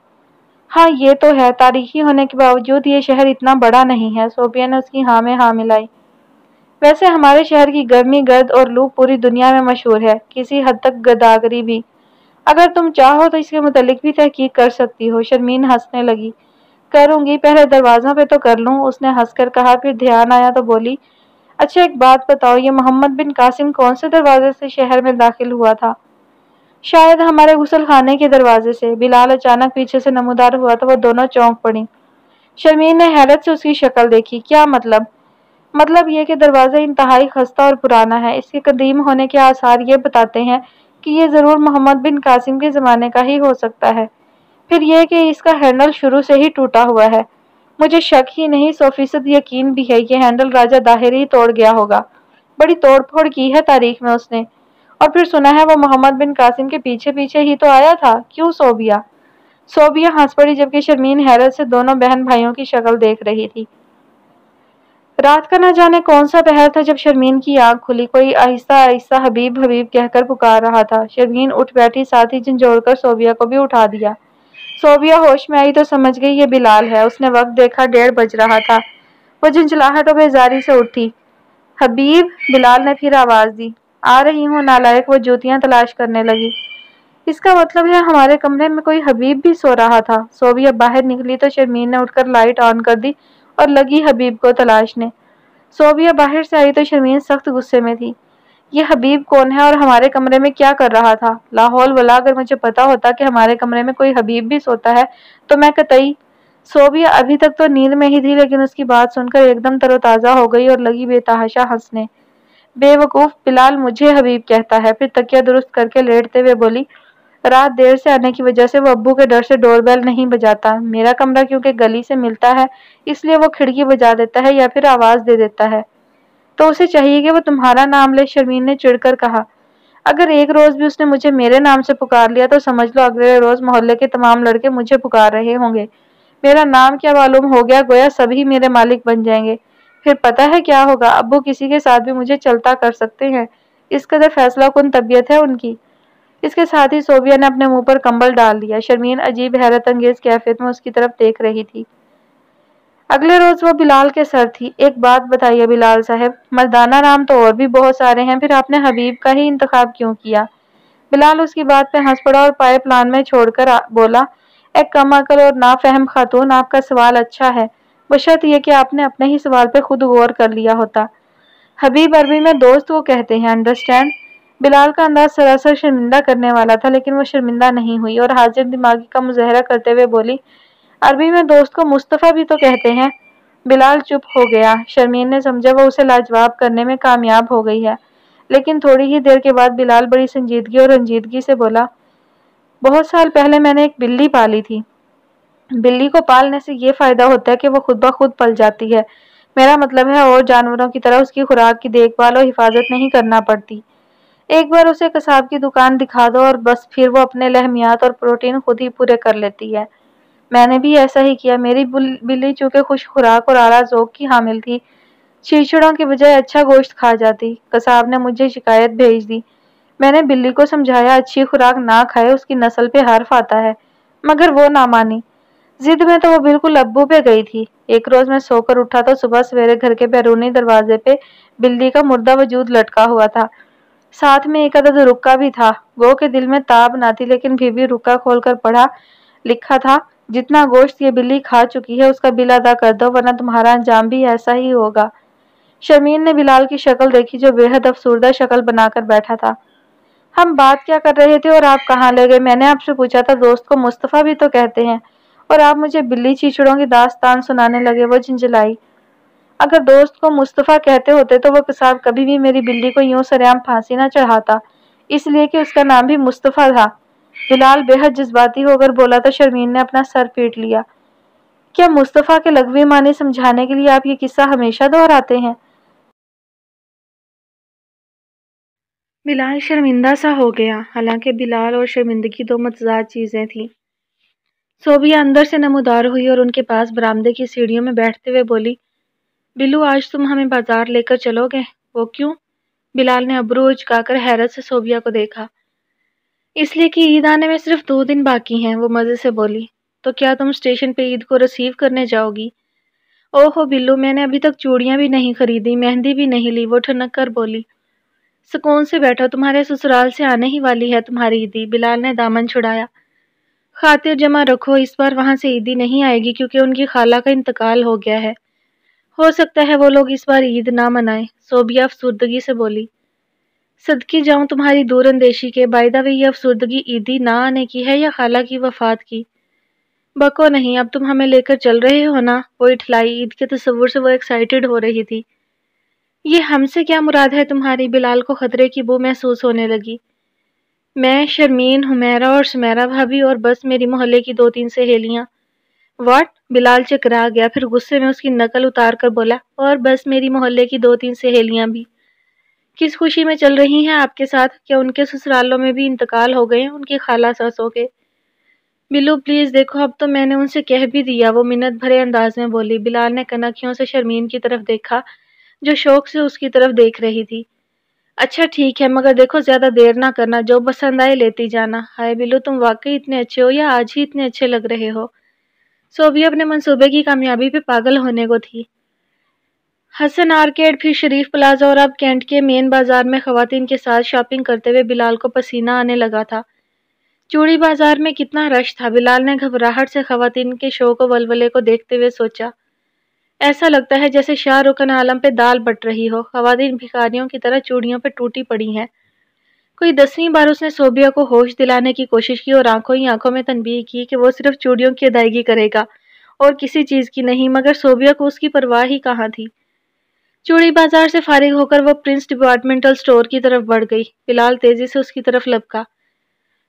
हाँ ये तो है, तारीखी होने के बावजूद ये शहर इतना बड़ा नहीं है सोफिया ने उसकी हाँ में हाँ मिलाई। वैसे हमारे शहर की गर्मी, गर्द और लू पूरी दुनिया में मशहूर है, किसी हद तक गदागरी भी। अगर तुम चाहो तो इसके मुतलिक भी तहकीक कर सकती हो। शर्मीन हंसने लगी। करूँगी, पहले दरवाजों पे तो कर लूँ, उसने हंसकर कहा, फिर ध्यान आया तो बोली अच्छा एक बात बताओ, ये मोहम्मद बिन कासिम कौन से दरवाजे से शहर में दाखिल हुआ था? शायद हमारे गुसल खाने के दरवाजे से। बिलाल अचानक पीछे से नमोदार हुआ तो वह दोनों चौंक पड़ी। शर्मीन ने हैरत से उसकी शक्ल देखी। क्या मतलब? मतलब ये कि दरवाज़ा इंतहाई खस्ता और पुराना है। इसके कदीम होने के आसार ये बताते हैं कि ये ज़रूर मोहम्मद बिन कासिम के ज़माने का ही हो सकता है। फिर यह कि इसका हैंडल शुरू से ही टूटा हुआ है। मुझे शक ही नहीं सौ फ़ीसद यकीन भी है कि हैंडल राजा दाहिर ही तोड़ गया होगा। बड़ी तोड़ फोड़ की है तारीख में उसने। और फिर सुना है वो मोहम्मद बिन कासिम के पीछे पीछे ही तो आया था। क्यों सोबिया? सोबिया हंस पड़ी जबकि शर्मीन हैरत से दोनों बहन भाइयों की शक्ल देख रही थी। रात का न जाने कौन सा पहर था जब शर्मीन की आँख खुली। कोई आहिस्ता आहिस्ता हबीब हबीब कहकर पुकार रहा था। शर्मीन उठ बैठी, साथ ही झंझोड़कर सोबिया को भी उठा दिया। सोबिया होश में आई तो समझ गई, ये बिलाल है। उसने वक्त देखा, डेढ़ बज रहा था। वो झंझलाहट और बेजारी से उठी। हबीब, बिलाल ने फिर आवाज़ दी। आ रही हूँ, नालायक। वो जूतियाँ तलाश करने लगी। इसका मतलब है, हमारे कमरे में कोई हबीब भी सो रहा था। सोबिया बाहर निकली तो शर्मीन ने उठकर लाइट ऑन कर दी। और लगी हबीब को तलाशने सोबिया बाहर से आई तो शर्मीन सख्त गुस्से में थी। ये हबीब कौन है और हमारे कमरे में क्या कर रहा था? लाहौल वाला, अगर मुझे पता होता कि हमारे कमरे में कोई हबीब भी सोता है तो मैं कतई। सोबिया अभी तक तो नींद में ही थी, लेकिन उसकी बात सुनकर एकदम तरोताज़ा हो गई और लगी बेतहाशा हंसने। बेवकूफ़ बिलाल मुझे हबीब कहता है, फिर तकिया दुरुस्त करके लेटते हुए बोली रात देर से आने की वजह से वो अब्बू के डर से डोरबेल नहीं बजाता। मेरा कमरा क्योंकि गली से मिलता है, इसलिए वो खिड़की बजा देता है या फिर आवाज़ दे देता है। तो उसे चाहिए कि वो तुम्हारा नाम ले, शर्मीन ने चिड़कर कहा। अगर एक रोज भी उसने मुझे मेरे नाम से पुकार लिया तो समझ लो अगले रोज मोहल्ले के तमाम लड़के मुझे पुकार रहे होंगे। मेरा नाम क्या मालूम हो गया, गोया सभी मेरे मालिक बन जाएँगे। फिर पता है क्या होगा, अब्बू किसी के साथ भी मुझे चलता कर सकते हैं। इस कदर फैसला कन तबीयत है उनकी? इसके साथ ही सोबिया ने अपने मुँह पर कंबल डाल दिया। शर्मीन अजीब हैरत अंगेज कैफियत में उसकी तरफ़ देख रही थी। अगले रोज वो बिलाल के सर थी। एक बात बताइए बिलाल साहब, मर्दाना नाम तो और भी बहुत सारे हैं, फिर आपने हबीब का ही इंतखाब क्यों किया? बिलाल उसकी बात पे हंस पड़ा और पाए प्लान में छोड़कर बोला, एक कम अकल और नाफहम खातून आपका सवाल अच्छा है। बशर्त यह कि आपने अपने ही सवाल पे खुद गौर कर लिया होता। हबीब अरबी में दोस्त वो कहते हैं अंडरस्टैंड बिलाल का अंदाज सरासर शर्मिंदा करने वाला था, लेकिन वो शर्मिंदा नहीं हुई और हाजिर दिमागी का मुजहरा करते हुए बोली, अरबी में दोस्त को मुस्तफ़ा भी तो कहते हैं। बिलाल चुप हो गया। शर्मीन ने समझा, वो उसे लाजवाब करने में कामयाब हो गई है। लेकिन थोड़ी ही देर के बाद बिलाल बड़ी संजीदगी और रंजीदगी से बोला, बहुत साल पहले मैंने एक बिल्ली पाली थी। बिल्ली को पालने से ये फ़ायदा होता है कि वो खुद ब खुद पल जाती है। मेरा मतलब है और जानवरों की तरह उसकी खुराक की देखभाल और हिफाजत नहीं करना पड़ती। एक बार उसे कसाब की दुकान दिखा दो और बस फिर वो अपने लहमियात और प्रोटीन खुद ही पूरे कर लेती है। मैंने भी ऐसा ही किया। मेरी बिल्ली चूँकि खुश खुराक और आला जोक की हामिल थी। चिड़चिड़ों के बजाय अच्छा गोश्त खा जाती। कसाब ने मुझे शिकायत भेज दी। मैंने बिल्ली को समझाया, अच्छी खुराक ना खाए उसकी नस्ल पे हर्फ आता है, मगर वो ना मानी। जिद में तो वो बिल्कुल अब्बू पे गई थी। एक रोज मैं सोकर उठा तो सुबह सवेरे घर के बैरूनी दरवाजे पे बिल्ली का मुर्दा वजूद लटका हुआ था। साथ में एक अदद रुका भी था। वो के दिल में ताब ना थी, लेकिन फिर भी रुक्का खोलकर पढ़ा, लिखा था, जितना गोश्त ये बिल्ली खा चुकी है, उसका बिल अदा कर दो, वरना तुम्हारा अंजाम भी ऐसा ही होगा। शमीन ने बिलाल की शक्ल देखी, जो बेहद अफसुरदा शक्ल बनाकर बैठा था। हम बात क्या कर रहे थे और आप कहाँ ले गए? मैंने आपसे पूछा था, दोस्त को मुस्तफ़ा भी तो कहते हैं। और आप मुझे बिल्ली चीचड़ों की दास्तान सुनाने लगे, वो झिंझलाई। अगर दोस्त को मुस्तफ़ा कहते होते तो वो किसाब कभी भी मेरी बिल्ली को यूँ सरेआम फांसी ना चढ़ाता। इसलिए कि उसका नाम भी मुस्तफ़ा था। बिलाल बेहद जज्बाती होकर बोला तो शर्मीन ने अपना सर पीट लिया। क्या मुस्तफ़ा के लगवी माने समझाने के लिए आप ये किस्सा हमेशा दोहराते हैं? बिलाल शर्मिंदा सा हो गया। हालाँकि बिलाल और शर्मिंदगी दो मतजाद चीज़ें थीं। सोबिया अंदर से नमोदार हुई और उनके पास बरामदे की सीढ़ियों में बैठते हुए बोली बिल्लू, आज तुम हमें बाज़ार लेकर चलोगे? वो क्यों? बिलाल ने अबरू उचकाकर हैरत से सोबिया को देखा। इसलिए कि ईद आने में सिर्फ़ दो दिन बाकी हैं, वो मज़े से बोली। तो क्या तुम स्टेशन पे ईद को रिसीव करने जाओगी? ओहो, बिल्लू, मैंने अभी तक चूड़ियाँ भी नहीं खरीदी, मेहंदी भी नहीं ली, वो ठनक कर बोली। सुकून से बैठो, तुम्हारे ससुराल से आने ही वाली है तुम्हारी ईदी, बिलाल ने दामन छुड़ाया। खातिर जमा रखो, इस बार वहाँ से ईदी नहीं आएगी क्योंकि उनकी खाला का इंतकाल हो गया है। हो सकता है वो लोग इस बार ईद ना मनाए सोबिया अफसुर्दगी से बोली। सदकी जाऊँ तुम्हारी दूर अंदेशी के बायदा वे ये अफसुर्दगी ईदी ना आने की है या खाला की वफात की? बको नहीं, अब तुम हमें लेकर चल रहे हो ना? वो इठलाई ईद के तस्वुर से वो एक्साइटेड हो रही थी। ये हमसे क्या मुराद है तुम्हारी? बिलाल को खतरे की बू महसूस होने लगी। मैं शर्मीन, हुमैरा और सुमेरा भाभी और बस मेरी मोहल्ले की दो तीन सहेलियाँ। वाट बिलाल चकरा गया, फिर गुस्से में उसकी नकल उतार कर बोला, और बस मेरी मोहल्ले की दो तीन सहेलियाँ भी। किस खुशी में चल रही हैं आपके साथ? क्या उनके ससुरालों में भी इंतकाल हो गए उनकी खाला ससों के? बिल्लू प्लीज़ देखो, अब तो मैंने उनसे कह भी दिया, वो मिन्नत भरे अंदाज में बोली। बिलाल ने कनखियों से शर्मीन की तरफ़ देखा, जो शौक से उसकी तरफ़ देख रही थी। अच्छा ठीक है, मगर देखो, ज़्यादा देर ना करना, जो पसंद आए लेती जाना। हाय बिल्लू, तुम वाकई इतने अच्छे हो या आज ही इतने अच्छे लग रहे हो? सोबी अपने मंसूबे की कामयाबी पे पागल होने को थी। हसन आर्केड, फिर शरीफ प्लाजा और अब कैंट के मेन बाज़ार में खातन के साथ शॉपिंग करते हुए बिलाल को पसीना आने लगा था। चूड़ी बाज़ार में कितना रश था। बिलाल ने घबराहट से खातन के शो को वलवले को देखते हुए सोचा, ऐसा लगता है जैसे शाहरुखन आलम पे दाल बट रही हो। खवातीन भिखारियों की तरह चूड़ियों पर टूटी पड़ी हैं। कोई दसवीं बार उसने सोबिया को होश दिलाने की कोशिश की और आँखों ही आँखों में तनबीह की कि वो सिर्फ़ चूड़ियों की अदायगी करेगा और किसी चीज़ की नहीं, मगर सोबिया को उसकी परवाह ही कहाँ थी? चूड़ी बाज़ार से फारिग होकर वो प्रिंस डिपार्टमेंटल स्टोर की तरफ़ बढ़ गई। फ़िलहाल तेज़ी से उसकी तरफ़ लपका।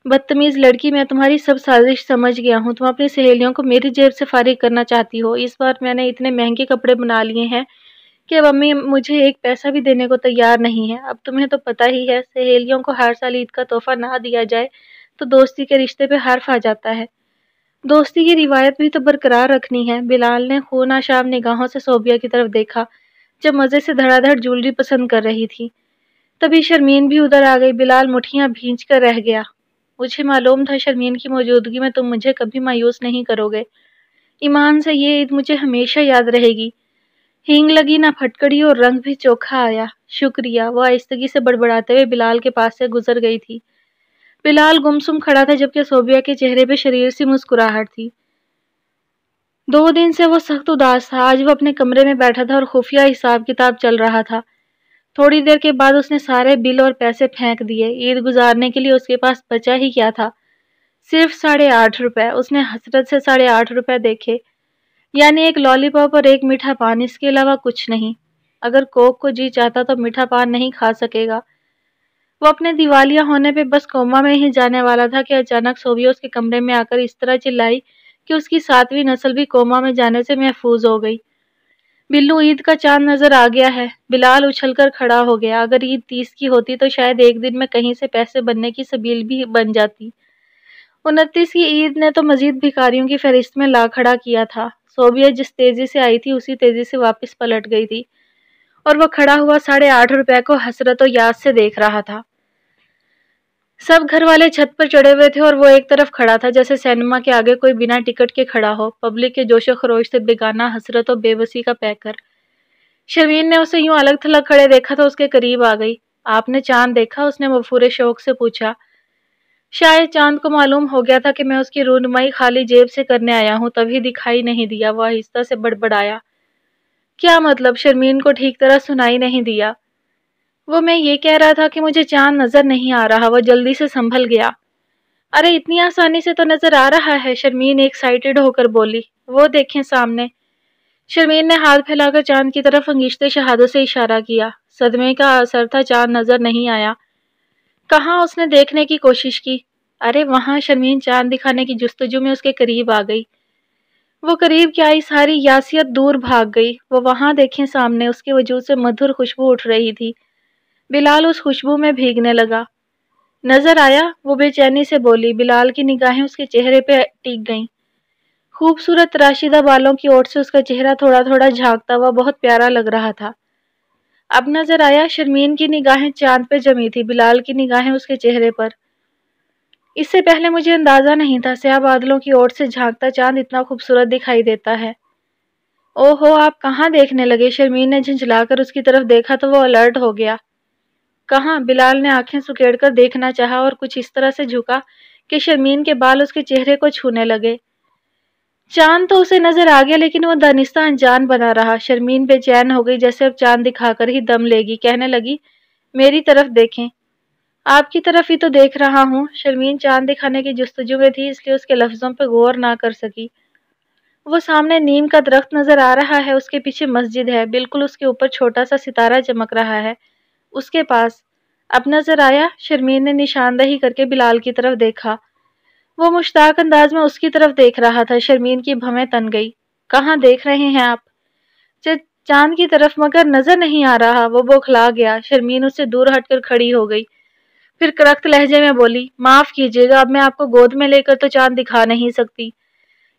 बदतमीज लड़की, मैं तुम्हारी सब साजिश समझ गया हूँ। तुम अपनी सहेलियों को मेरी जेब से फारिग करना चाहती हो। इस बार मैंने इतने महँगे कपड़े बना लिए हैं कि अब अम्मी मुझे एक पैसा भी देने को तैयार नहीं है। अब तुम्हें तो पता ही है, सहेलियों को हर साल ईद का तोहफा ना दिया जाए तो दोस्ती के रिश्ते पे हर्फ आ जाता है। दोस्ती की रिवायत भी तो बरकरार रखनी है। बिलाल ने खून आशाम निगाहों से सोबिया की तरफ़ देखा, जब मज़े से धड़ाधड़ ज्वेलरी पसंद कर रही थी। तभी शर्मीन भी उधर आ गई। बिलाल मुठियाँ भींच कर रह गया। मुझे मालूम था शर्मीन की मौजूदगी में तुम मुझे कभी मायूस नहीं करोगे। ईमान से ये ईद मुझे हमेशा याद रहेगी। हींग लगी ना फटकड़ी और रंग भी चोखा आया। शुक्रिया। वह आहिस्तगी से बड़बड़ाते हुए बिलाल के पास से गुजर गई थी। बिलाल गुमसुम खड़ा था जबकि सोबिया के चेहरे पर शरीर सी मुस्कुराहट थी। दो दिन से वो सख्त उदास था। आज वो अपने कमरे में बैठा था और खुफिया हिसाब किताब चल रहा था। थोड़ी देर के बाद उसने सारे बिल और पैसे फेंक दिए। ईद गुजारने के लिए उसके पास बचा ही क्या था? सिर्फ़ साढ़े आठ रुपए। उसने हसरत से साढ़े आठ रुपए देखे। यानी एक लॉलीपॉप और एक मीठा पान, इसके अलावा कुछ नहीं। अगर कोक को जी चाहता तो मीठा पान नहीं खा सकेगा। वो अपने दिवालिया होने पे बस कोमा में ही जाने वाला था कि अचानक सोबिया उसके कमरे में आकर इस तरह चिल्लाई कि उसकी सातवीं नस्ल भी कोमा में जाने से महफूज हो गई। बिल्लू, ईद का चाँद नज़र आ गया है। बिलाल उछलकर खड़ा हो गया। अगर ईद तीस की होती तो शायद एक दिन में कहीं से पैसे बनने की सबील भी बन जाती। उनतीस की ईद ने तो मजीद भिखारियों की फहरिस्त में ला खड़ा किया था। सोबिया जिस तेज़ी से आई थी, उसी तेज़ी से वापस पलट गई थी। और वह खड़ा हुआ साढ़े आठ रुपए को हसरत और याद से देख रहा था। सब घर वाले छत पर चढ़े हुए थे और वो एक तरफ़ खड़ा था, जैसे सिनेमा के आगे कोई बिना टिकट के खड़ा हो। पब्लिक के जोशो खरोश से बेगाना हसरत और बेबसी का पैकर शर्मीन ने उसे यूँ अलग थलग खड़े देखा तो उसके करीब आ गई। आपने चाँद देखा? उसने मफूरे शौक से पूछा। शायद चाँद को मालूम हो गया था कि मैं उसकी रूनुमाई खाली जेब से करने आया हूँ, तभी दिखाई नहीं दिया, वह आहिस्ता से बड़बड़ाया। क्या मतलब? शर्मीन को ठीक तरह सुनाई नहीं दिया। वो मैं ये कह रहा था कि मुझे चाँद नज़र नहीं आ रहा, वह जल्दी से संभल गया। अरे, इतनी आसानी से तो नज़र आ रहा है, शर्मीन एक्साइटेड होकर बोली। वो देखें सामने। शर्मीन ने हाथ फैलाकर चाँद की तरफ़ अंगिश्ते शहादत से इशारा किया। सदमे का असर था, चाँद नज़र नहीं आया। कहाँ उसने देखने की कोशिश की? अरे वहाँ शर्मीन चाँद दिखाने की जुस्तजू में उसके करीब आ गई। वो करीब क्या आई सारी यासियत दूर भाग गई। वो वहाँ देखें सामने उसके वजूद से मधुर खुशबू उठ रही थी। बिलाल उस खुशबू में भीगने लगा। नज़र आया, वो बेचैनी से बोली, बिलाल की निगाहें उसके चेहरे पे टिक गईं। खूबसूरत राशिदा बालों की ओर से उसका चेहरा थोड़ा थोड़ा झांकता हुआ बहुत प्यारा लग रहा था। अब नज़र आया शर्मीन की निगाहें चाँद पे जमी थी, बिलाल की निगाहें उसके चेहरे पर। इससे पहले मुझे अंदाज़ा नहीं था, स्याह बादलों की ओर से झांकता चाँद इतना खूबसूरत दिखाई देता है। ओहो, आप कहाँ देखने लगे? शर्मीन ने झंझलाकर उसकी तरफ़ देखा तो वो अलर्ट हो गया। कहाँ? बिलाल ने आँखें सुकेड़कर देखना चाहा और कुछ इस तरह से झुका कि शर्मीन के बाल उसके चेहरे को छूने लगे। चाँद तो उसे नज़र आ गया, लेकिन वो दानिस्ता अनजान बना रहा। शर्मीन बेचैन हो गई, जैसे अब चाँद दिखाकर ही दम लेगी। कहने लगी, मेरी तरफ़ देखें। आपकी तरफ़ ही तो देख रहा हूँ शर्मीन चाँद दिखाने की जस्तजू में थी, इसलिए उसके लफ्जों पर गौर ना कर सकी। वो सामने नीम का दरख्त नज़र आ रहा है, उसके पीछे मस्जिद है। बिल्कुल उसके ऊपर छोटा सा सितारा चमक रहा है। उसके पास अब नज़र आया, शर्मीन ने निशानदही करके बिलाल की तरफ़ देखा। वो मुश्ताक अंदाज में उसकी तरफ़ देख रहा था। शर्मीन की भमें तन गई। कहाँ देख रहे हैं आप? चाँद की तरफ़ मगर नज़र नहीं आ रहा। वो बौखला गया। शर्मीन उससे दूर हटकर खड़ी हो गई। फिर करख्त लहजे में बोली, माफ़ कीजिएगा, अब मैं आपको गोद में लेकर तो चाँद दिखा नहीं सकती।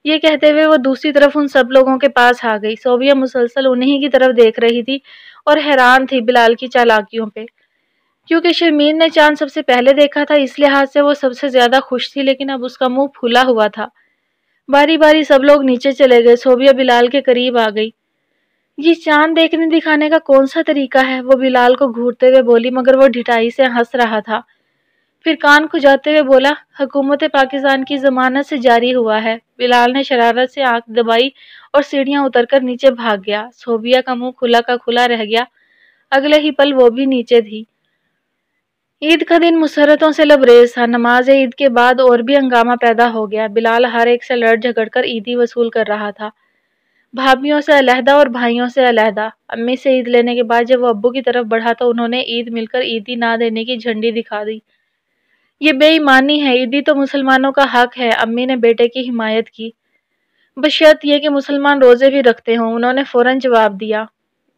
ये कहते हुए वो दूसरी तरफ़ उन सब लोगों के पास आ गई। सोबिया मुसलसल उन्हीं की तरफ़ देख रही थी और हैरान थी बिलाल की चालाकियों पे। क्योंकि शर्मीन ने चाँद सबसे पहले देखा था इस लिहाज से वो सबसे ज़्यादा खुश थी, लेकिन अब उसका मुँह फूला हुआ था। बारी बारी सब लोग नीचे चले गए सोबिया बिलाल के करीब आ गई। ये चाँद देखने दिखाने का कौन सा तरीका है? वो बिलाल को घूरते हुए बोली, मगर वो ढिटाई से हंस रहा था। फिर कान खुजाते हुए बोला, हुकूमत पाकिस्तान की जमानत से जारी हुआ है। बिलाल ने शरारत से आँख दबाई और सीढ़ियाँ उतरकर नीचे भाग गया। सोबिया का मुँह खुला का खुला रह गया। अगले ही पल वो भी नीचे थी। ईद का दिन मुसरतों से लबरेज था। नमाज़ ईद के बाद और भी हंगामा पैदा हो गया। बिलाल हर एक से लड़ झगड़ कर ईदी वसूल कर रहा था। भाभीियों से अलहदा और भाइयों से अलहदा। अम्मी से ईद लेने के बाद जब वो अब्बू की तरफ़ बढ़ा तो उन्होंने ईद मिलकर ईदी ना देने की झंडी दिखा दी। ये बेईमानी है। ईदी तो मुसलमानों का हक है। अम्मी ने बेटे की हिमायत की। बशर्त ये कि मुसलमान रोज़े भी रखते हों। उन्होंने फ़ौरन जवाब दिया।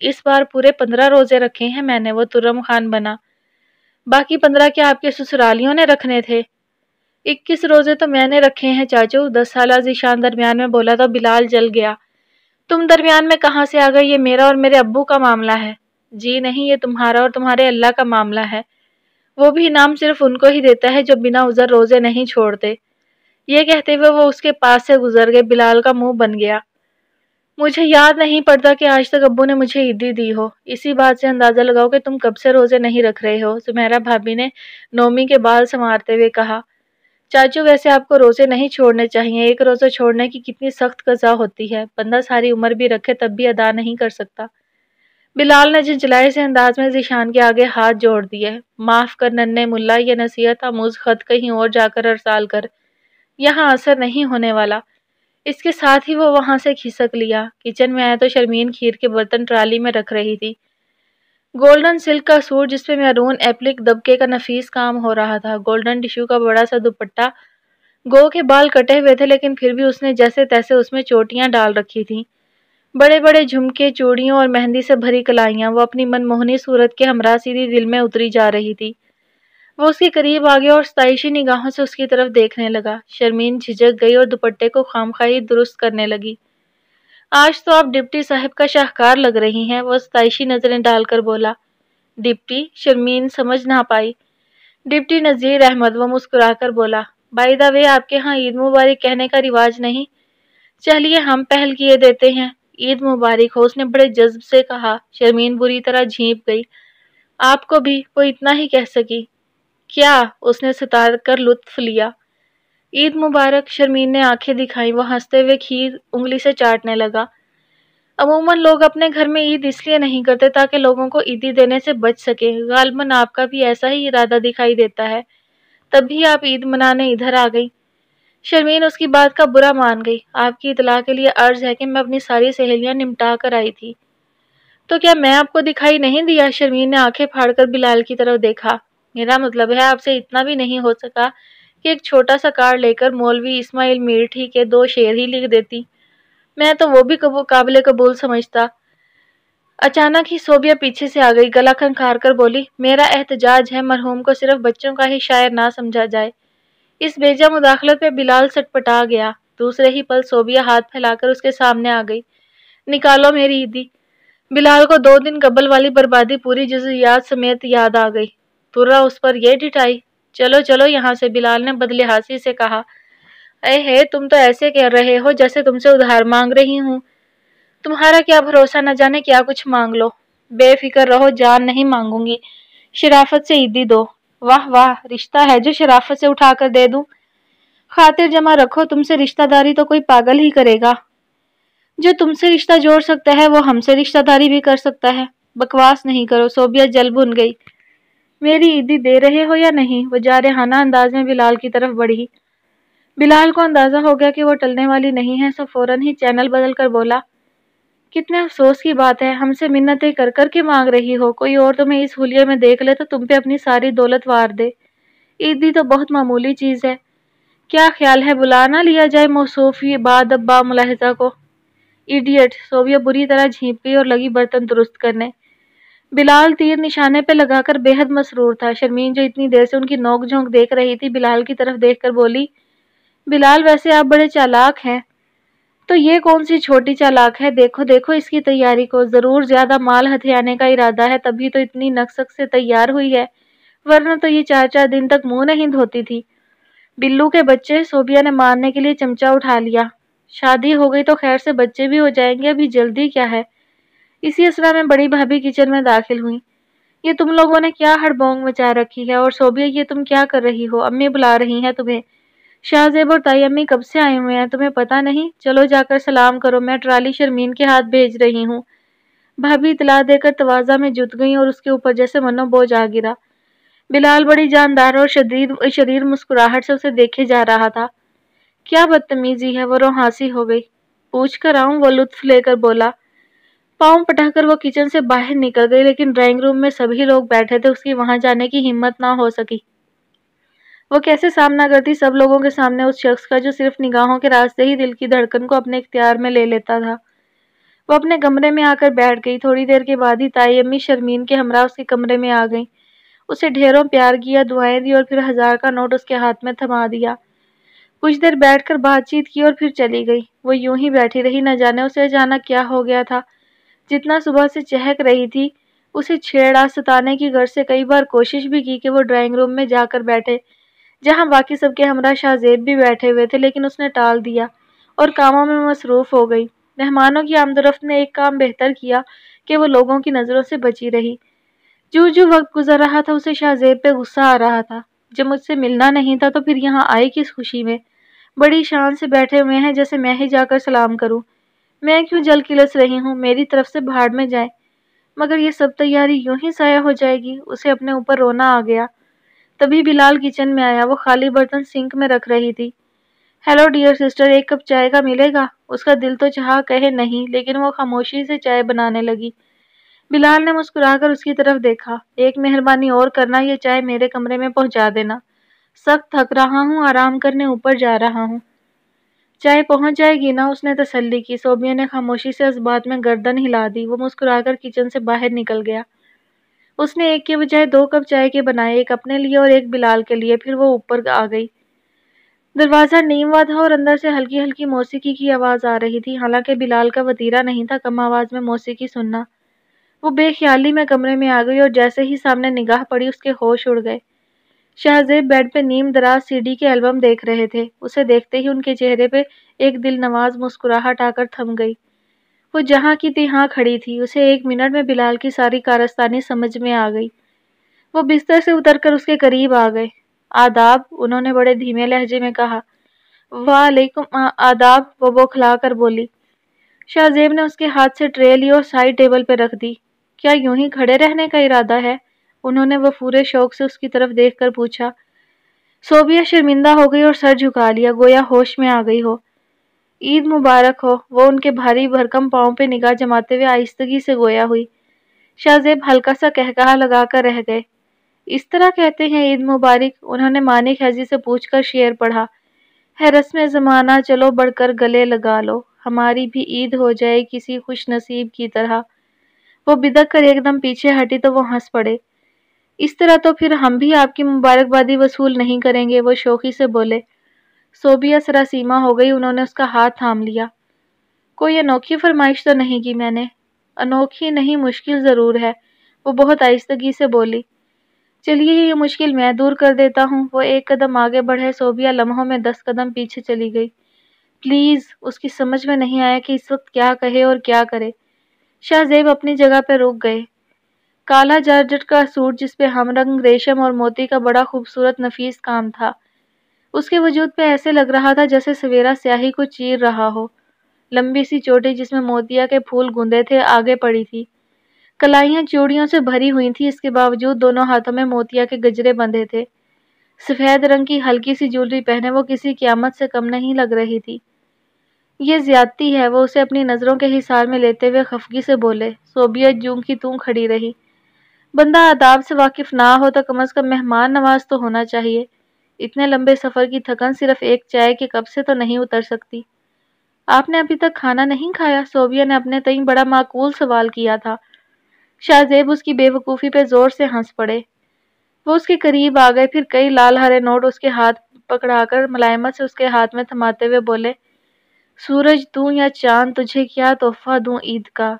इस बार पूरे पंद्रह रोज़े रखे हैं मैंने। वो तुरम खान बना। बाकी पंद्रह क्या आपके ससुरालियों ने रखने थे? इक्कीस रोज़े तो मैंने रखे हैं, चाचू। दस साल जीशान दरमियान में बोला तो बिलाल जल गया। तुम दरमियान में कहाँ से आ गए ये मेरा और मेरे अब्बू का मामला है। जी नहीं, ये तुम्हारा और तुम्हारे अल्लाह का मामला है। वो भी इनाम सिर्फ़ उनको ही देता है जो बिना उजर रोज़े नहीं छोड़ते। ये कहते हुए वो उसके पास से गुजर गए। बिलाल का मुँह बन गया। मुझे याद नहीं पड़ता कि आज तक अब्बू ने मुझे ईदी दी हो। इसी बात से अंदाज़ा लगाओ कि तुम कब से रोज़े नहीं रख रहे हो सुमेरा भाभी ने नोमी के बाल संवारते हुए कहा। चाचू, वैसे आपको रोज़े नहीं छोड़ने चाहिए। एक रोज़ा छोड़ने की कितनी सख्त कज़ा होती है। बंदा सारी उम्र भी रखे तब भी अदा नहीं कर सकता। बिलाल ने झंझलाए से अंदाज में जिशान के आगे हाथ जोड़ दिए। माफ़ कर नन्ने मुल्ला यह नसीहत आमूज खत कहीं और जाकर अरसाल कर। यहाँ असर नहीं होने वाला। इसके साथ ही वो वहाँ से खिसक लिया। किचन में आया तो शर्मीन खीर के बर्तन ट्राली में रख रही थी। गोल्डन सिल्क का सूट जिसपे मैरून एप्लिक दबके का नफीस काम हो रहा था। गोल्डन टिश्यू का बड़ा सा दुपट्टा गो के बाल कटे हुए थे, लेकिन फिर भी उसने जैसे तैसे उसमें चोटियाँ डाल रखी थी। बड़े बड़े झुमके, चूड़ियों और मेहंदी से भरी कलाइयाँ, वो अपनी मनमोहनी सूरत के हमरा सीधी दिल में उतरी जा रही थी। वो उसके करीब आ गया और सताइशी निगाहों से उसकी तरफ़ देखने लगा। शर्मीन झिझक गई और दुपट्टे को खामखाई दुरुस्त करने लगी। आज तो आप डिप्टी साहब का शाहकार लग रही हैं वो सताइशी नज़रें डालकर बोला। डिप्टी? शर्मीन समझ ना पाई। डिप्टी नज़ीर अहमद वो मुस्कुराकर बोला। बाई द वे, आपके यहाँ ईद मुबारक कहने का रिवाज नहीं। चलिए, हम पहल किए देते हैं। ईद मुबारक हो, उसने बड़े जज्ब से कहा। शर्मीन बुरी तरह झीप गई। आपको भी, वो इतना ही कह सकी। क्या उसने सितार कर लुत्फ लिया? ईद मुबारक, शर्मीन ने आँखें दिखाई, वो हँसते हुए खीर उंगली से चाटने लगा। अमूमन लोग अपने घर में ईद इसलिए नहीं करते ताकि लोगों को ईदी देने से बच सके। गालबन आपका भी ऐसा ही इरादा दिखाई देता है। तब भी आप ईद मनाने इधर आ गई। शर्मीन उसकी बात का बुरा मान गई। आपकी इतला के लिए अर्ज़ है कि मैं अपनी सारी सहेलियाँ निमटा कर आई थी। तो क्या मैं आपको दिखाई नहीं दिया? शर्मीन ने आँखें फाड़कर बिलाल की तरफ़ देखा। मेरा मतलब है आपसे इतना भी नहीं हो सका कि एक छोटा सा कार्ड लेकर मौलवी इस्माइल मीरठी के दो शेर ही लिख देती। मैं तो वो भी काबिल कबूल समझता। अचानक ही सोबिया पीछे से आ गई, गला खनखार कर बोली, मेरा एहतजाज है, मरहूम को सिर्फ़ बच्चों का ही शायर ना समझा जाए। इस बेजा मुदाखलत पे बिलाल सटपटा गया। दूसरे ही पल सोबिया हाथ फैलाकर उसके सामने आ गई, निकालो मेरी ईदी। बिलाल को दो दिन कबल वाली बर्बादी पूरी जज्यात समेत याद आ गई। तुर्रा उस पर यह डिटाई। चलो चलो, यहाँ से बिलाल ने बदले हासी से कहा, अरे, हे, तुम तो ऐसे कह रहे हो जैसे तुमसे उधार मांग रही हूँ। तुम्हारा क्या भरोसा न जाने क्या कुछ मांग लो। बेफिक्र रहो, जान नहीं मांगूँगी। शराफत से ईदी दो। वाह वाह, रिश्ता है जो शराफत से उठाकर दे दूँ। खातिर जमा रखो, तुमसे रिश्तादारी तो कोई पागल ही करेगा। जो तुमसे रिश्ता जोड़ सकता है, वो हमसे रिश्तादारी भी कर सकता है। बकवास नहीं करो सोबिया जल बुन गई। मेरी ईदी दे रहे हो या नहीं? वो जारहाना अंदाज में बिलाल की तरफ़ बढ़ी। बिलाल को अंदाज़ा हो गया कि वो टलने वाली नहीं है सो फ़ौरन ही चैनल बदल कर बोला, कितने अफसोस की बात है, हमसे मिन्नतें कर कर के मांग रही हो। कोई और तुम्हें इस हुलिये में देख ले तो तुम पे अपनी सारी दौलत वार दे। ईदी तो बहुत मामूली चीज़ है। क्या ख्याल है, बुला ना लिया जाए मौसूफी बाद अब्बा मुलाहजा को। इडियट सोविया बुरी तरह झीप और लगी बर्तन दुरुस्त करने। बिलाल तीर निशाने पे लगाकर बेहद मसरूर था। शर्मीन जो इतनी देर से उनकी नोक झोंक देख रही थी, बिलाल की तरफ़ देखकर बोली, बिलाल, वैसे आप बड़े चालाक हैं। तो ये कौन सी छोटी चालाक है? देखो देखो इसकी तैयारी को। ज़रूर ज़्यादा माल हथियाने का इरादा है, तभी तो इतनी नक्सक से तैयार हुई है। वरना तो ये चार चार दिन तक मुँह नहीं धोती थी। बिल्लू के बच्चे सोबिया ने मारने के लिए चमचा उठा लिया। शादी हो गई तो खैर से बच्चे भी हो जाएँगे। अभी जल्दी क्या है? इसी असरा में बड़ी भाभी किचन में दाखिल हुई। ये तुम लोगों ने क्या हड़बोंग मचा रखी है और सोबिया ये तुम क्या कर रही हो? अम्मी बुला रही हैं तुम्हें। शाहजेब और ताई अम्मी कब से आए हुए हैं तुम्हें पता नहीं? चलो जाकर सलाम करो, मैं ट्राली शर्मीन के हाथ भेज रही हूँ। भाभी इतला देकर तवाजा में जुट गई और उसके ऊपर जैसे मनो बोझ आ गिरा। बिलाल बड़ी जानदार और शदीद, शरीर मुस्कुराहट से उसे देखे जा रहा था। क्या बदतमीजी है, वो रोहासी हो गई। पूछ कर आऊँ, वो लुत्फ लेकर बोला पाँव पटाकर वो किचन से बाहर निकल गई, लेकिन ड्राइंग रूम में सभी लोग बैठे थे, उसकी वहाँ जाने की हिम्मत ना हो सकी। वो कैसे सामना करती, सब लोगों के सामने उस शख्स का, जो सिर्फ़ निगाहों के रास्ते ही दिल की धड़कन को अपने इख्तियार में ले लेता था। वो अपने कमरे में आकर बैठ गई। थोड़ी देर के बाद ही ताई अम्मी शर्मीन के हमरा उसके कमरे में आ गई। उसे ढेरों प्यार किया, दुआएँ दी और फिर हज़ार का नोट उसके हाथ में थमा दिया। कुछ देर बैठकर बातचीत की और फिर चली गई। वो यूँ ही बैठी रही, न जाने उसे अचानक क्या हो गया था। जितना सुबह से चहक रही थी, उसे छेड़ा सताने की घर से कई बार कोशिश भी की कि वो ड्राइंग रूम में जाकर बैठे, जहाँ बाकी सबके हमरा शाहजेब भी बैठे हुए थे, लेकिन उसने टाल दिया और कामों में मसरूफ़ हो गई। मेहमानों की आमदरफ्त ने एक काम बेहतर किया कि वो लोगों की नज़रों से बची रही। जो जो वक्त गुजर रहा था, उसे शाहजेब पे गुस्सा आ रहा था। जब मुझसे मिलना नहीं था तो फिर यहाँ आई किस खुशी में? बड़ी शान से बैठे हुए हैं, जैसे मैं ही जाकर सलाम करूँ। मैं क्यों जल किलस रही हूँ? मेरी तरफ़ से भाड़ में जाए। मगर ये सब तैयारी यूँ ही साया हो जाएगी। उसे अपने ऊपर रोना आ गया। तभी बिलाल किचन में आया। वो खाली बर्तन सिंक में रख रही थी। हेलो, डियर सिस्टर, एक कप चाय का मिलेगा? उसका दिल तो चाह कहे नहीं, लेकिन वो खामोशी से चाय बनाने लगी। बिलाल ने मुस्कुराकर उसकी तरफ़ देखा। एक मेहरबानी और करना, ये चाय मेरे कमरे में पहुँचा देना। सख्त थक रहा हूँ, आराम करने ऊपर जा रहा हूँ। चाय पहुँच जाएगी ना उसने तसल्ली की। सोबिया ने खामोशी से उस बात में गर्दन हिला दी। वो मुस्कुराकर किचन से बाहर निकल गया। उसने एक के बजाय दो कप चाय के बनाए, एक अपने लिए और एक बिलाल के लिए। फिर वो ऊपर आ गई। दरवाज़ा नीम हुआ था और अंदर से हल्की हल्की मौसीकी की आवाज़ आ रही थी। हालाँकि बिलाल का वतीरा नहीं था कम आवाज़ में मौसीकी सुनना। वो बेख्याली में कमरे में आ गई और जैसे ही सामने निगाह पड़ी, उसके होश उड़ गए। शाहजेब बेड पे नीम दराज सीडी के एल्बम देख रहे थे। उसे देखते ही उनके चेहरे पे एक दिल नवाज़ मुस्कुराहट आकर थम गई। वो जहाँ की तिहाँ खड़ी थी। उसे एक मिनट में बिलाल की सारी कारस्तानी समझ में आ गई। वो बिस्तर से उतरकर उसके करीब आ गए। आदाब, उन्होंने बड़े धीमे लहजे में कहा, वालेकुम आदाब, वो बौखला कर बोली। शाहजेब ने उसके हाथ से ट्रे ली और साइड टेबल पर रख दी। क्या यूँ ही खड़े रहने का इरादा है? उन्होंने वह पूरे शौक से उसकी तरफ़ देखकर पूछा, सोबिया शर्मिंदा हो गई और सर झुका लिया, गोया होश में आ गई हो। ईद मुबारक हो। वो उनके भारी भरकम पाँव पे निगाह जमाते हुए आहिस्तगी से गोया हुई। शाहजेब हल्का सा कहकहा लगाकर रह गए। इस तरह कहते हैं ईद मुबारक? उन्होंने मानिक हैजी से पूछकर शेर पढ़ा है रस्म ज़माना चलो, बढ़कर गले लगा लो। हमारी भी ईद हो जाए किसी खुश नसीब की तरह। वो बिदक कर एकदम पीछे हटी तो वो हंस पड़े। इस तरह तो फिर हम भी आपकी मुबारकबादी वसूल नहीं करेंगे, वो शोखी से बोले। सोबिया सरासीमा हो गई, उन्होंने उसका हाथ थाम लिया। कोई अनोखी फरमाइश तो नहीं की मैंने। अनोखी नहीं, मुश्किल ज़रूर है। वो बहुत आहिस्तगी से बोली। चलिए, ये मुश्किल मैं दूर कर देता हूँ। वो एक कदम आगे बढ़े, सोबिया लम्हों में दस कदम पीछे चली गई। प्लीज़, उसकी समझ में नहीं आया कि इस वक्त क्या कहे और क्या करे। शाहजेब अपनी जगह पर रुक गए। काला जारजट का सूट जिसपे हमरंग, रेशम और मोती का बड़ा खूबसूरत नफीस काम था। उसके वजूद पे ऐसे लग रहा था जैसे सवेरा स्याही को चीर रहा हो। लंबी सी चोटी जिसमें मोतिया के फूल गुंदे थे, आगे पड़ी थी। कलाइयाँ चूड़ियों से भरी हुई थी, इसके बावजूद दोनों हाथों में मोतिया के गजरे बंधे थे। सफ़ेद रंग की हल्की सी ज्वेलरी पहने वो किसी क्यामत से कम नहीं लग रही थी। ये ज्यादती है, वो उसे अपनी नज़रों के हिसार में लेते हुए खफगी से बोले। सोबियत जूं की तू खड़ी रही। बंदा आदाब से वाकिफ ना हो तो कम अज़ कम मेहमान नवाज़ तो होना चाहिए। इतने लंबे सफ़र की थकन सिर्फ़ एक चाय के कप से तो नहीं उतर सकती। आपने अभी तक खाना नहीं खाया? सोबिया ने अपने तई बड़ा माकूल सवाल किया था। शाहजेब उसकी बेवकूफ़ी पे ज़ोर से हंस पड़े। वो उसके करीब आ गए, फिर कई लाल हरे नोट उसके हाथ पकड़ाकर मलायमत से उसके हाथ में थमाते हुए बोले, सूरज तू या चाँद, तुझे क्या तोहफा दूँ ईद का?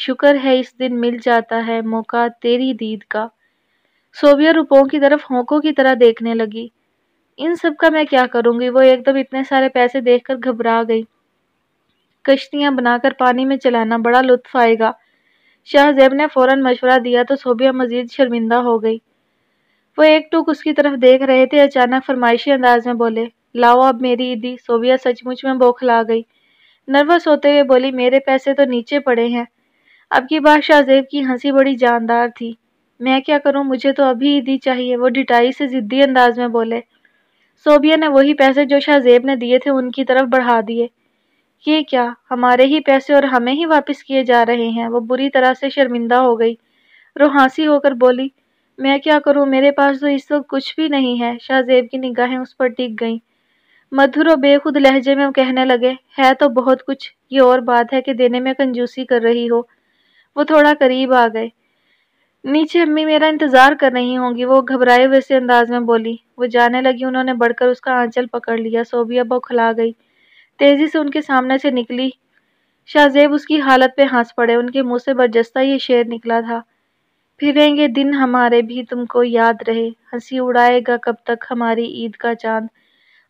शुक्र है इस दिन मिल जाता है मौका तेरी दीद का। सोबिया रुपयों की तरफ़ होंकों की तरह देखने लगी। इन सब का मैं क्या करूँगी? वो एकदम इतने सारे पैसे देखकर घबरा गई। कश्तियाँ बनाकर पानी में चलाना बड़ा लुत्फ आएगा। शाहजेब ने फ़ौरन मशवरा दिया तो सोबिया मजीद शर्मिंदा हो गई। वो एक टूक उसकी तरफ़ देख रहे थे, अचानक फरमाइशी अंदाज में बोले, लाओ अब मेरी ईदी। सोबिया सचमुच में बौखला गई। नर्वस होते हुए बोली, मेरे पैसे तो नीचे पड़े हैं। अब की बात शाहजेब की हँसी बड़ी जानदार थी। मैं क्या करूँ? मुझे तो अभी ईदी चाहिए। वो डिटाई से ज़िद्दी अंदाज में बोले। सोबिया ने वही पैसे जो शाहजेब ने दिए थे उनकी तरफ़ बढ़ा दिए। ये क्या? हमारे ही पैसे और हमें ही वापस किए जा रहे हैं। वो बुरी तरह से शर्मिंदा हो गई। रोहासी होकर बोली, मैं क्या करूँ? मेरे पास तो इस वक्त कुछ भी नहीं है। शाहजेब की निगाहें उस पर टिक गईं। मधुर और बेखुद लहजे में कहने लगे, है तो बहुत कुछ। ये और बात है कि देने में कंजूसी कर रही हो। वो थोड़ा करीब आ गए। नीचे अम्मी मेरा इंतज़ार कर रही होंगी, वो घबराए हुए से अंदाज में बोली, वो जाने लगी उन्होंने बढ़कर उसका आंचल पकड़ लिया सोबिया बौखला गई। तेज़ी से उनके सामने से निकली। शाहजेब उसकी हालत पे हंस पड़े, उनके मुँह से बरजस्ता ये शेर निकला था, फिरेंगे दिन हमारे भी, तुमको याद रहे, हँसी उड़ाएगा कब तक हमारी ईद का चाँद।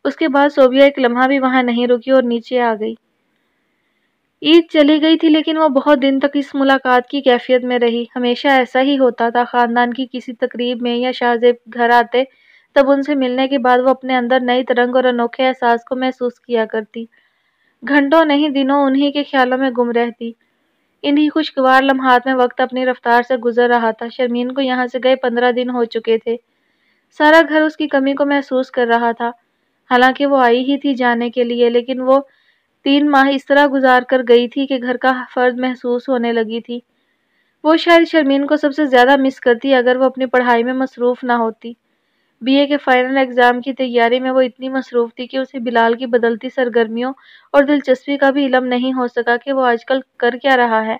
उसके बाद सोबिया एक लम्हा भी वहाँ नहीं रुकी और नीचे आ गई। ईद चली गई थी, लेकिन वो बहुत दिन तक इस मुलाकात की कैफियत में रही। हमेशा ऐसा ही होता था, ख़ानदान की किसी तकरीब में या शाहजेब घर आते, तब उनसे मिलने के बाद वो अपने अंदर नई तरंग और अनोखे एहसास को महसूस किया करती। घंटों नहीं, दिनों उन्हीं के ख्यालों में गुम रहती। इन्हीं खुशगवार लम्हात में वक्त अपनी रफ्तार से गुजर रहा था। शर्मीन को यहाँ से गए पंद्रह दिन हो चुके थे। सारा घर उसकी कमी को महसूस कर रहा था। हालाँकि वो आई ही थी जाने के लिए, लेकिन वो तीन माह इस तरह गुजार कर गई थी कि घर का फ़र्ज़ महसूस होने लगी थी। वो शायद शर्मीन को सबसे ज़्यादा मिस करती अगर वो अपनी पढ़ाई में मसरूफ़ ना होती। बीए के फाइनल एग्ज़ाम की तैयारी में वो इतनी मसरूफ़ थी कि उसे बिलाल की बदलती सरगर्मियों और दिलचस्पी का भी इलम नहीं हो सका कि वो आजकल कर क्या रहा है।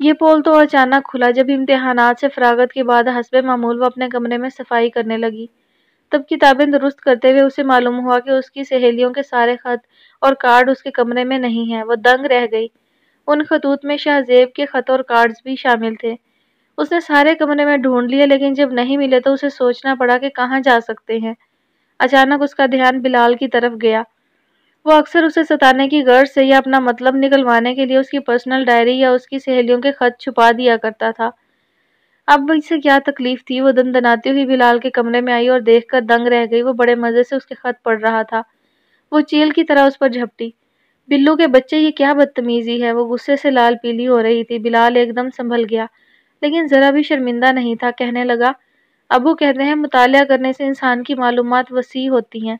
ये पोल तो अचानक खुला जब इम्तिहानात से फरागत के बाद हसब मामूल वो अपने कमरे में सफ़ाई करने लगी। तब किताबें दुरुस्त करते हुए उसे मालूम हुआ कि उसकी सहेलियों के सारे खत और कार्ड उसके कमरे में नहीं हैं वो दंग रह गई। उन खतूत में शाहजेब के खत और कार्ड्स भी शामिल थे। उसने सारे कमरे में ढूंढ लिए, लेकिन जब नहीं मिले तो उसे सोचना पड़ा कि कहाँ जा सकते हैं। अचानक उसका ध्यान बिलाल की तरफ़ गया। वो अक्सर उसे सताने की गर्ज से या अपना मतलब निकलवाने के लिए उसकी पर्सनल डायरी या उसकी सहेलियों के खत छुपा दिया करता था। अब इसे क्या तकलीफ़ थी? वो दन दनाती हुई बिलाल के कमरे में आई और देखकर दंग रह गई। वो बड़े मज़े से उसके खत पढ़ रहा था। वो चील की तरह उस पर झपटी। बिल्लू के बच्चे, ये क्या बदतमीजी है? वो गुस्से से लाल पीली हो रही थी। बिलाल एकदम संभल गया, लेकिन ज़रा भी शर्मिंदा नहीं था। कहने लगा, अबू कहते हैं मुताल करने से इंसान की मालूम वसी होती हैं।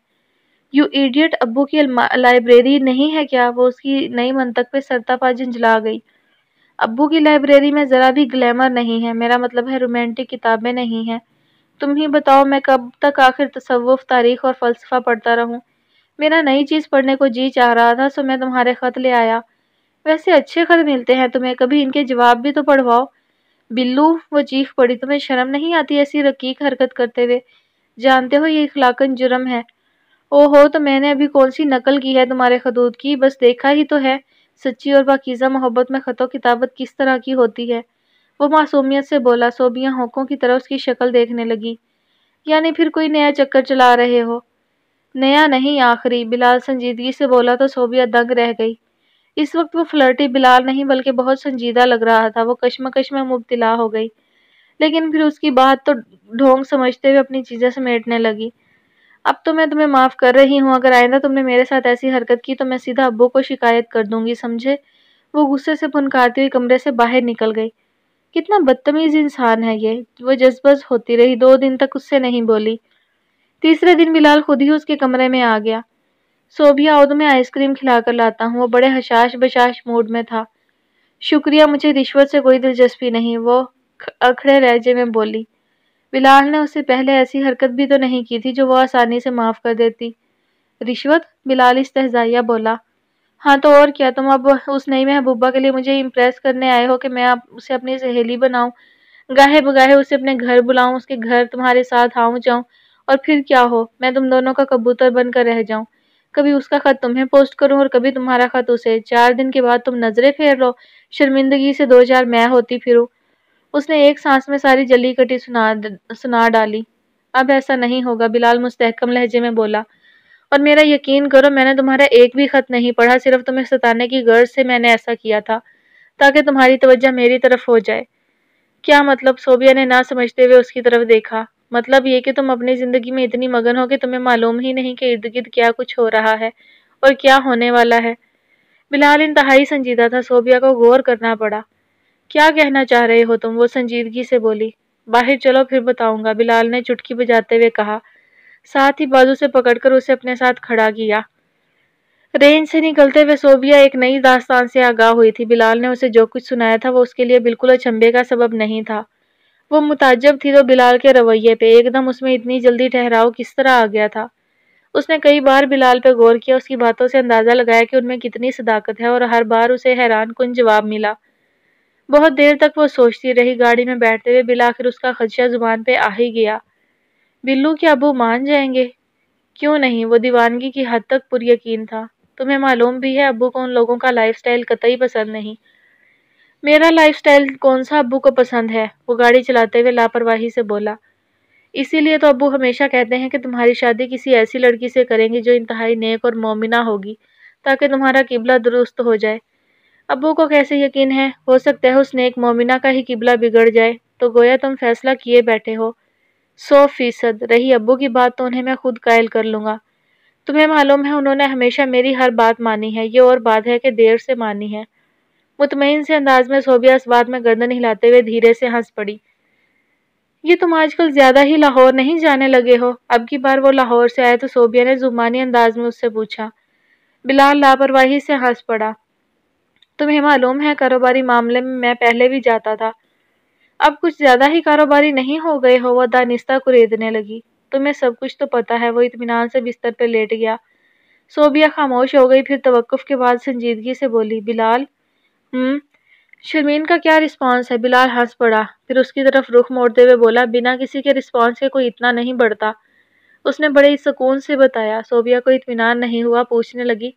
यू इडियट अबू की लाइब्रेरी नहीं है क्या? वो उसकी नई मंतक पे सरतापा झंझला गई। अबू की लाइब्रेरी में ज़रा भी ग्लैमर नहीं है, मेरा मतलब है रोमांटिक किताबें नहीं हैं। तुम ही बताओ मैं कब तक आखिर तसव्वुफ, तारीख और फ़लसफ़ा पढ़ता रहूँ? मेरा नई चीज़ पढ़ने को जी चाह रहा था, सो मैं तुम्हारे ख़त ले आया। वैसे अच्छे ख़त मिलते हैं तुम्हें, कभी इनके जवाब भी तो पढ़वाओ। बिल्लू, वो चीख पड़ी, तुम्हें शर्म नहीं आती ऐसी रकीक हरकत करते हुए? जानते हो ये इखलाकन जुर्म है। ओहो तो मैंने अभी कौन सी नकल की है तुम्हारे खदूत की? बस देखा ही तो है। सच्ची और बाकीज़ा मोहब्बत में ख़तो किताबत किस तरह की होती है? वो मासूमियत से बोला, सोबियाँ होंकों की तरह उसकी शक्ल देखने लगी। यानी फिर कोई नया चक्कर चला रहे हो? नया नहीं, आखिरी। बिलाल संजीदगी से बोला तो सोबिया दंग रह गई। इस वक्त वो फ्लर्टी बिलाल नहीं, बल्कि बहुत संजीदा लग रहा था। वो कश्मकश में मुबतला हो गई। लेकिन फिर उसकी बात तो ढोंग समझते हुए अपनी चीज़ें समेटने लगी। अब तो मैं तुम्हें माफ़ कर रही हूँ। अगर आइंदा तुमने मेरे साथ ऐसी हरकत की तो मैं सीधा अब्बू को शिकायत कर दूँगी, समझे? वो गुस्से से फुनकारती हुई कमरे से बाहर निकल गई। कितना बदतमीज इंसान है ये। वो जज्बज होती रही, दो दिन तक उससे नहीं बोली। तीसरे दिन बिलाल खुद ही उसके कमरे में आ गया। सोभिया और तुम्हें मैं आइसक्रीम खिलाकर लाता हूँ। वो बड़े हशाश बशाश मूड में था। शुक्रिया, मुझे रिश्वत से कोई दिलचस्पी नहीं। वो अखड़े लहजे में बोली बिलाल ने उससे पहले ऐसी हरकत भी तो नहीं की थी जो वो आसानी से माफ़ कर देती। रिश्वत? बिलाल इस्तजाइया बोला हाँ तो और क्या, तुम अब उस नई महबूबा के लिए मुझे इम्प्रेस करने आए हो कि मैं आप उसे अपनी सहेली बनाऊँ? गाहे बगाहे उसे अपने घर बुलाऊं, उसके घर तुम्हारे साथ आऊँ, जाऊँ, और फिर क्या हो? मैं तुम दोनों का कबूतर बनकर रह जाऊँ। कभी उसका खत तुम्हें पोस्ट करूँ और कभी तुम्हारा खत उसे। चार दिन के बाद तुम नज़रें फेर लो। शर्मिंदगी से दो चार मैं होती फिरूं। उसने एक सांस में सारी जली कटी सुना सुना डाली। अब ऐसा नहीं होगा, बिलाल मुस्तहकम लहजे में बोला। और मेरा यकीन करो, मैंने तुम्हारा एक भी खत नहीं पढ़ा, सिर्फ़ तुम्हें सताने की गर्ज से मैंने ऐसा किया था, ताकि तुम्हारी तवज्जो मेरी तरफ़ हो जाए। क्या मतलब? सोबिया ने ना समझते हुए उसकी तरफ़ देखा। मतलब ये कि तुम अपनी ज़िंदगी में इतनी मगन हो कि तुम्हें मालूम ही नहीं कि इर्द गिर्द क्या कुछ हो रहा है और क्या होने वाला है। बिलाल इंतहाई संजीदा था, सोबिया को गौर करना पड़ा। क्या कहना चाह रहे हो तुम? वो संजीदगी से बोली, बाहर चलो, फिर बताऊँगा, बिलाल ने चुटकी बजाते हुए कहा। साथ ही बाजू से पकड़कर उसे अपने साथ खड़ा किया। रेंज से निकलते हुए सोबिया एक नई दास्तान से आगाह हुई थी। बिलाल ने उसे जो कुछ सुनाया था, वो उसके लिए बिल्कुल अचंबे का सबब नहीं था। वो मुताजब थी तो बिलाल के रवैये पे एकदम उसमें इतनी जल्दी ठहराव किस तरह आ गया था। उसने कई बार बिलाल पे गौर किया, उसकी बातों से अंदाज़ा लगाया कि उनमें कितनी सदाकत है और हर बार उसे हैरान कन जवाब मिला। बहुत देर तक वो सोचती रही गाड़ी में बैठते हुए बिल आखिर उसका खदशा ज़ुबान पे आ ही गया। बिल्लू के अबू मान जाएँगे? क्यों नहीं? वो दीवानगी की हद तक पुर यकीन था। तुम्हें मालूम भी है अबू को उन लोगों का लाइफ स्टाइल कतई पसंद नहीं। मेरा लाइफस्टाइल कौन सा अबू को पसंद है? वो गाड़ी चलाते हुए लापरवाही से बोला। इसीलिए तो अबू हमेशा कहते हैं कि तुम्हारी शादी किसी ऐसी लड़की से करेंगे जो इंतहाई नेक और मोमिना होगी, ताकि तुम्हारा किबला दुरुस्त हो जाए। अब्बू को कैसे यकीन है? हो सकता है उसने एक मोमिना का ही किबला बिगड़ जाए। तो गोया तुम फैसला किए बैठे हो। सौ फ़ीसद। रही अबू की बात तो उन्हें मैं खुद कायल कर लूँगा। तुम्हें मालूम है उन्होंने हमेशा मेरी हर बात मानी है। ये और बात है कि देर से मानी है। मुतमिन से अंदाज में सोबिया इस बात में गर्दन हिलाते हुए धीरे से हंस पड़ी। ये तुम आजकल ज़्यादा ही लाहौर नहीं जाने लगे हो? अब की बार वो लाहौर से आए तो सोबिया ने जुबानी अंदाज में उससे पूछा। बिलाल लापरवाही से हंस पड़ा। तुम्हें मालूम है कारोबारी मामले में मैं पहले भी जाता था। अब कुछ ज़्यादा ही कारोबारी नहीं हो गए हो, वह दानिस्ता कुरेदने लगी। तुम्हें सब कुछ तो पता है वो इतमान से बिस्तर पर लेट गया। सोबिया खामोश हो गई, फिर तवक्कुफ के बाद संजीदगी से बोली, बिलाल हम्म शर्मीन का क्या रिस्पांस है? बिलाल हंस पड़ा। फिर उसकी तरफ़ रुख मोड़ते हुए बोला, बिना किसी के रिस्पांस के कोई इतना नहीं बढ़ता। उसने बड़े सुकून से बताया। सोबिया को इतमान नहीं हुआ, पूछने लगी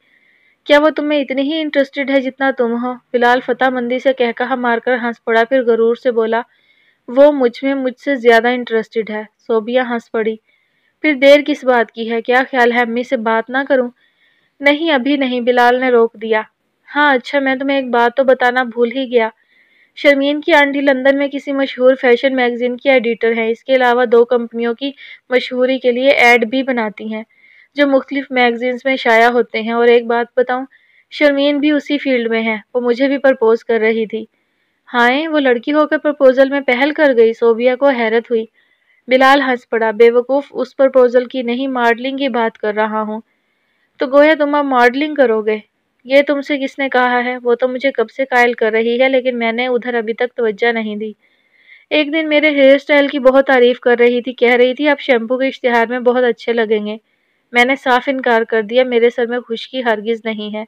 क्या वो तुम्हें इतनी ही इंटरेस्टेड है जितना तुम हो? बिलाल फतेह मंदी से कह कहा मारकर हंस पड़ा, फिर गरूर से बोला, वो मुझमें मुझसे ज़्यादा इंटरेस्टेड है। सोबिया हंस पड़ी, फिर देर किस बात की है? क्या ख्याल है अम्मी से बात ना करूँ? नहीं, अभी नहीं, बिलाल ने रोक दिया। हाँ अच्छा मैं तुम्हें एक बात तो बताना भूल ही गया। शर्मीन की आंटी लंदन में किसी मशहूर फ़ैशन मैगजीन की एडिटर हैं। इसके अलावा दो कंपनियों की मशहूरी के लिए एड भी बनाती हैं। जो मुख्तलिफ़ मैगजीन्स में शाया होते हैं और एक बात बताऊँ, शर्मीन भी उसी फ़ील्ड में है। वो मुझे भी प्रपोज कर रही थी। हाय, वो लड़की होकर प्रपोजल में पहल कर गई, सोबिया को हैरत हुई। बिलाल हंस पड़ा, बेवकूफ़ उस प्रपोजल की नहीं मॉडलिंग की बात कर रहा हूँ। तो गोया तुम अब मॉडलिंग करोगे? ये तुमसे किसने कहा है? वो तो मुझे कब से कायल कर रही है, लेकिन मैंने उधर अभी तक तवज्जा नहीं दी। एक दिन मेरे हेयर स्टाइल की बहुत तारीफ़ कर रही थी, कह रही थी, आप शैम्पू के इश्तिहार में बहुत अच्छे लगेंगे। मैंने साफ़ इनकार कर दिया, मेरे सर में खुशकी हरगिज नहीं है।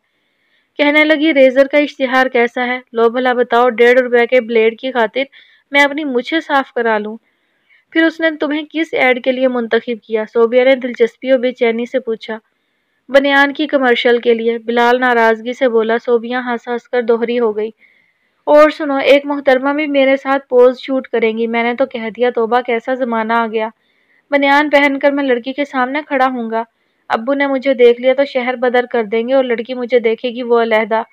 कहने लगी, रेजर का इश्तिहार कैसा है? लो भला बताओ, डेढ़ रुपए के ब्लेड की खातिर मैं अपनी मुझे साफ़ करा लूँ? फिर उसने तुम्हें किस एड के लिए मुंतखब किया? सोबिया ने दिलचस्पी और बेचैनी से पूछा। बनियान की कमर्शियल के लिए। बिलाल नाराज़गी से बोला, सोबिया हंस हंस कर दोहरी हो गई। और सुनो, एक मोहतरमा भी मेरे साथ पोज शूट करेंगी। मैंने तो कह दिया, तोबा कैसा ज़माना आ गया? बनियान पहनकर मैं लड़की के सामने खड़ा हूँगा अब्बू ने मुझे देख लिया तो शहर बदर कर देंगे और लड़की मुझे देखेगी वो अलहदा।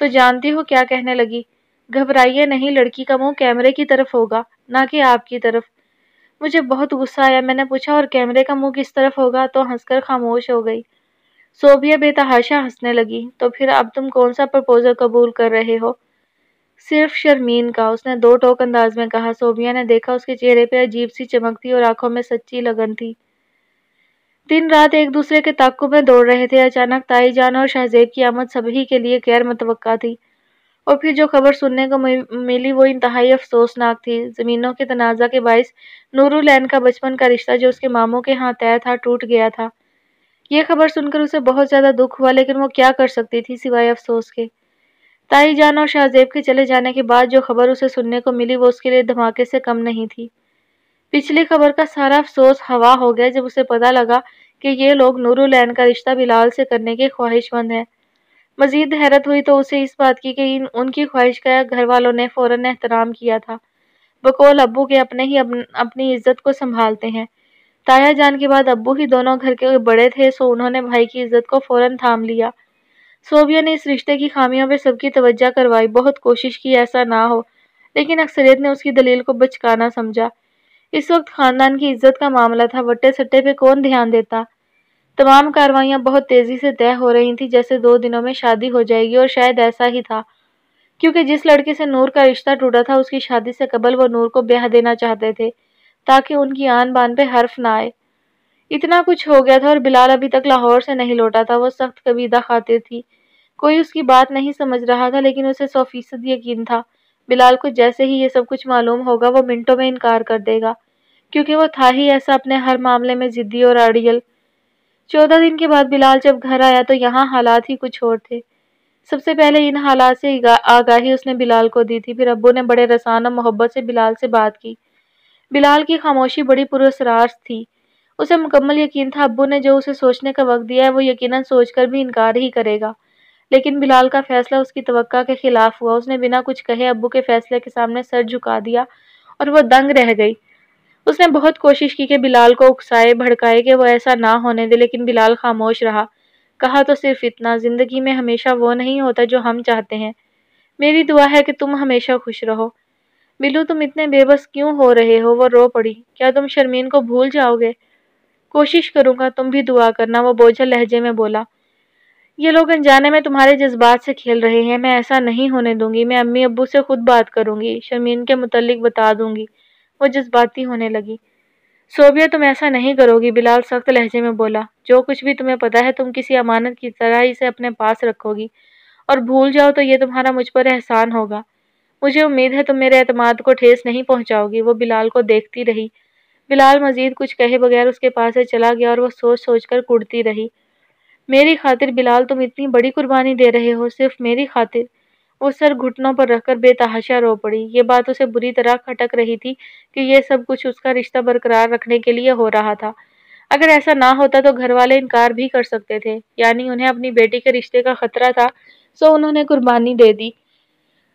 तो जानती हो क्या कहने लगी? घबराइए नहीं, लड़की का मुँह कैमरे की तरफ़ होगा, ना कि आपकी तरफ़। मुझे बहुत गुस्सा आया, मैंने पूछा, और कैमरे का मुँह किस तरफ़ होगा? तो हंसकर खामोश हो गई। सोबिया बेतहाशा हंसने लगी। तो फिर अब तुम कौन सा प्रपोजल कबूल कर रहे हो? सिर्फ़ शर्मीन का, उसने दो टोक अंदाज में कहा। सोबिया ने देखा, उसके चेहरे पर अजीब सी चमक थी और आँखों में सच्ची लगन थी। दिन रात एक दूसरे के ताक्कु में दौड़ रहे थे। अचानक ताई जान और शाहजेब की आमद सभी के लिए गैर मतवक़ा थी। और फिर जो खबर सुनने को मिली वो इंतहाई अफसोसनाक थी। ज़मीनों के तनाज़ा के बायस नूरुलैन का बचपन का रिश्ता जो उसके मामों के हाथ तय था, टूट गया था। यह खबर सुनकर उसे बहुत ज़्यादा दुख हुआ, लेकिन वो क्या कर सकती थी सिवाय अफसोस के? ताई जान और शाहजेब के चले जाने के बाद जो खबर उसे सुनने को मिली वो उसके लिए धमाके से कम नहीं थी। पिछली खबर का सारा अफसोस हवा हो गया जब उसे पता लगा कि ये लोग नूरुलैन का रिश्ता बिलाल से करने के ख्वाहिशमंद हैं। मजीद हैरत हुई तो उसे इस बात की कि इन उनकी ख्वाहिश का घर वालों ने फ़ौरन एहतराम किया था। बकौल अबू के अपने ही अपन, अपनी इज़्ज़त को संभालते हैं। ताया जान के बाद अबू ही दोनों घर के बड़े थे सो उन्होंने भाई की इज़्ज़त को फ़ौरन थाम लिया। सोबिया ने इस रिश्ते की खामियों पर सबकी तवज्जा करवाई बहुत कोशिश की ऐसा ना हो लेकिन अक्सरियत ने उसकी दलील को बचकाना समझा। इस वक्त खानदान की इज़्ज़त का मामला था, वट्टे सट्टे पे कौन ध्यान देता? तमाम कार्रवाइयाँ बहुत तेज़ी से तय हो रही थी, जैसे दो दिनों में शादी हो जाएगी, और शायद ऐसा ही था। क्योंकि जिस लड़के से नूर का रिश्ता टूटा था, उसकी शादी से कबल वो नूर को ब्याह देना चाहते थे, ताकि उनकी आन बान पे हर्फ ना आए। इतना कुछ हो गया था, और बिलाल अभी तक लाहौर से नहीं लौटा था, वो सख्त कबीदा खातिर थी। कोई उसकी बात नहीं समझ रहा था, लेकिन उसे सौ फ़ीसद यकीन था, बिलाल को जैसे ही ये सब कुछ मालूम होगा, वो मिनटों में इनकार कर देगा। क्योंकि वो था ही ऐसा अपने हर मामले में ज़िद्दी और अड़ियल चौदह दिन के बाद बिलाल जब घर आया तो यहाँ हालात ही कुछ और थे। सबसे पहले इन हालात से आगाही उसने बिलाल को दी थी, फिर अब्बू ने बड़े रसान और मोहब्बत से बिलाल से बात की। बिलाल की खामोशी बड़ी पुरस्रार थी। उसे मुकम्मल यकीन था, अब्बू ने जो उसे सोचने का वक्त दिया है, वो यकीनन सोचकर भी इनकार ही करेगा। लेकिन बिलाल का फैसला उसकी तवक्का के खिलाफ हुआ। उसने बिना कुछ कहे अब्बू के फैसले के सामने सर झुका दिया और वह दंग रह गई। उसने बहुत कोशिश की कि बिलाल को उकसाए, भड़काए कि वो ऐसा ना होने दे, लेकिन बिलाल खामोश रहा। कहा तो सिर्फ़ इतना, ज़िंदगी में हमेशा वो नहीं होता जो हम चाहते हैं। मेरी दुआ है कि तुम हमेशा खुश रहो। बिलू तुम इतने बेबस क्यों हो रहे हो? वो रो पड़ी। क्या तुम शर्मीन को भूल जाओगे? कोशिश करूँगा, तुम भी दुआ करना, वो बोझल लहजे में बोला। ये लोग अनजाने में तुम्हारे जज्बात से खेल रहे हैं। मैं ऐसा नहीं होने दूँगी। मैं अम्मी अब्बू से खुद बात करूँगी। शर्मीन के मुतलिक बता दूँगी। वो जज्बाती होने लगी। सोबिया, तुम ऐसा नहीं करोगी, बिलाल सख्त लहजे में बोला। जो कुछ भी तुम्हें पता है, तुम किसी अमानत की तरह इसे अपने पास रखोगी। और भूल जाओ तो ये तुम्हारा मुझ पर एहसान होगा। मुझे उम्मीद है तुम मेरे अतमाद को ठेस नहीं पहुंचाओगी। वो बिलाल को देखती रही। बिलाल मजीद कुछ कहे बगैर उसके पास से चला गया और वो सोच सोच कर कुड़ती रही। मेरी खातिर बिलाल तुम इतनी बड़ी कुर्बानी दे रहे हो, सिर्फ़ मेरी खातिर। वो सर घुटनों पर रखकर बेतहाशा रो पड़ी। ये बात उसे बुरी तरह खटक रही थी कि ये सब कुछ उसका रिश्ता बरकरार रखने के लिए हो रहा था। अगर ऐसा ना होता तो घर वाले इनकार भी कर सकते थे। यानी उन्हें अपनी बेटी के रिश्ते का खतरा था, सो उन्होंने कुर्बानी दे दी।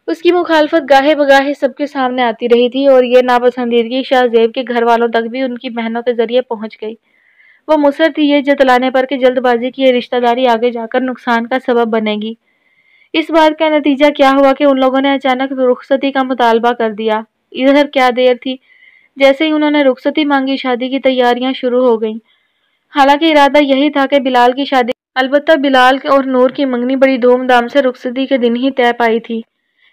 उसकी मुखालफत गाहे बगाहे सबके सामने आती रही थी और ये नापसंदीदगी शाहजेब के घर वालों तक भी उनकी बहनों के ज़रिए पहुँच गई। वो मुसर थी ये जतलाने पर कि जल्दबाजी की ये रिश्तेदारी आगे जाकर नुकसान का सबब बनेगी। इस बात का नतीजा क्या हुआ कि उन लोगों ने अचानक रुखसती का मुतालबा कर दिया। इधर क्या देर थी? जैसे ही उन्होंने रुखसती मांगी, शादी की तैयारियाँ शुरू हो गईं। हालाँकि इरादा यही था कि बिलाल की शादी अलबत्ता बिलाल और नूर की मंगनी बड़ी धूमधाम से रुखसती के दिन ही तय पाई थी।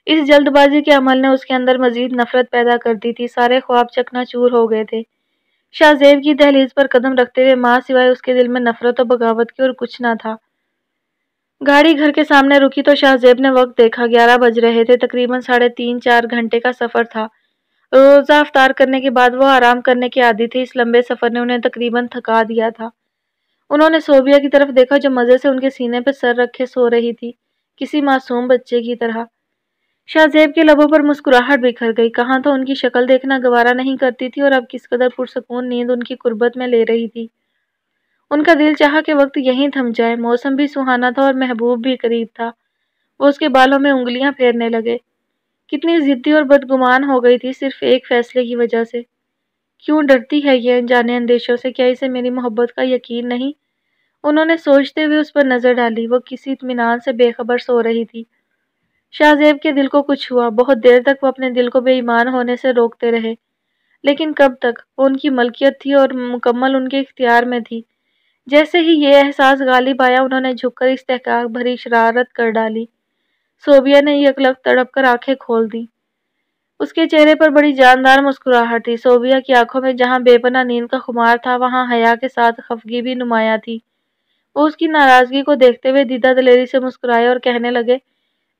इस जल्दबाजी के अमल ने उसके अंदर मजीद नफरत पैदा कर दी थी। सारे ख्वाब चकनाचूर हो गए थे। शाहजेब की दहलीज पर कदम रखते हुए माँ सिवाय उसके दिल में नफरत और बगावत की और कुछ ना था। गाड़ी घर के सामने रुकी तो शाहजेब ने वक्त देखा। ग्यारह बज रहे थे, तकरीबन साढ़े तीन, चार घंटे का सफ़र था। रोज़ा अफ्तार करने के बाद वो आराम करने के आदि थे। इस लंबे सफ़र ने उन्हें तकरीबन थका दिया था। उन्होंने सोबिया की तरफ़ देखा, जो मज़े से उनके सीने पर सर रखे सो रही थी। किसी मासूम बच्चे की तरह। शाहजेब के लबों पर मुस्कुराहट बिखर गई। कहाँ तो उनकी शक्ल देखना गवारा नहीं करती थी और अब किस कदर पुरसकून नींद उनकी कुर्बत में ले रही थी। उनका दिल चाह के वक्त यहीं थम जाए। मौसम भी सुहाना था और महबूब भी करीब था। वो उसके बालों में उंगलियाँ फेरने लगे। कितनी जिद्दी और बदगुमान हो गई थी सिर्फ़ एक फैसले की वजह से। क्यों डरती है ये अनजाने अंदेशों से? क्या इसे मेरी मोहब्बत का यकीन नहीं? उन्होंने सोचते हुए उस पर नज़र डाली। वो किसी इतमान से बेखबर सो रही थी। शाहजेब के दिल को कुछ हुआ। बहुत देर तक वो अपने दिल को बेईमान होने से रोकते रहे। लेकिन कब तक? वो उनकी मलकियत थी और मुकम्मल उनके इख्तियार में थी। जैसे ही ये एहसास गालिब आया, उन्होंने झुककर इस्तेकाक भरी शरारत कर डाली। सोबिया ने यकलक तड़प कर आँखें खोल दी। उसके चेहरे पर बड़ी जानदार मुस्कुराहट थी। सोबिया की आँखों में जहाँ बेपना नींद का खुमार था, वहाँ हया के साथ खफगी भी नुमाया थी। वो उसकी नाराज़गी को देखते हुए दीदा दलेरी से मुस्कुराए और कहने लगे,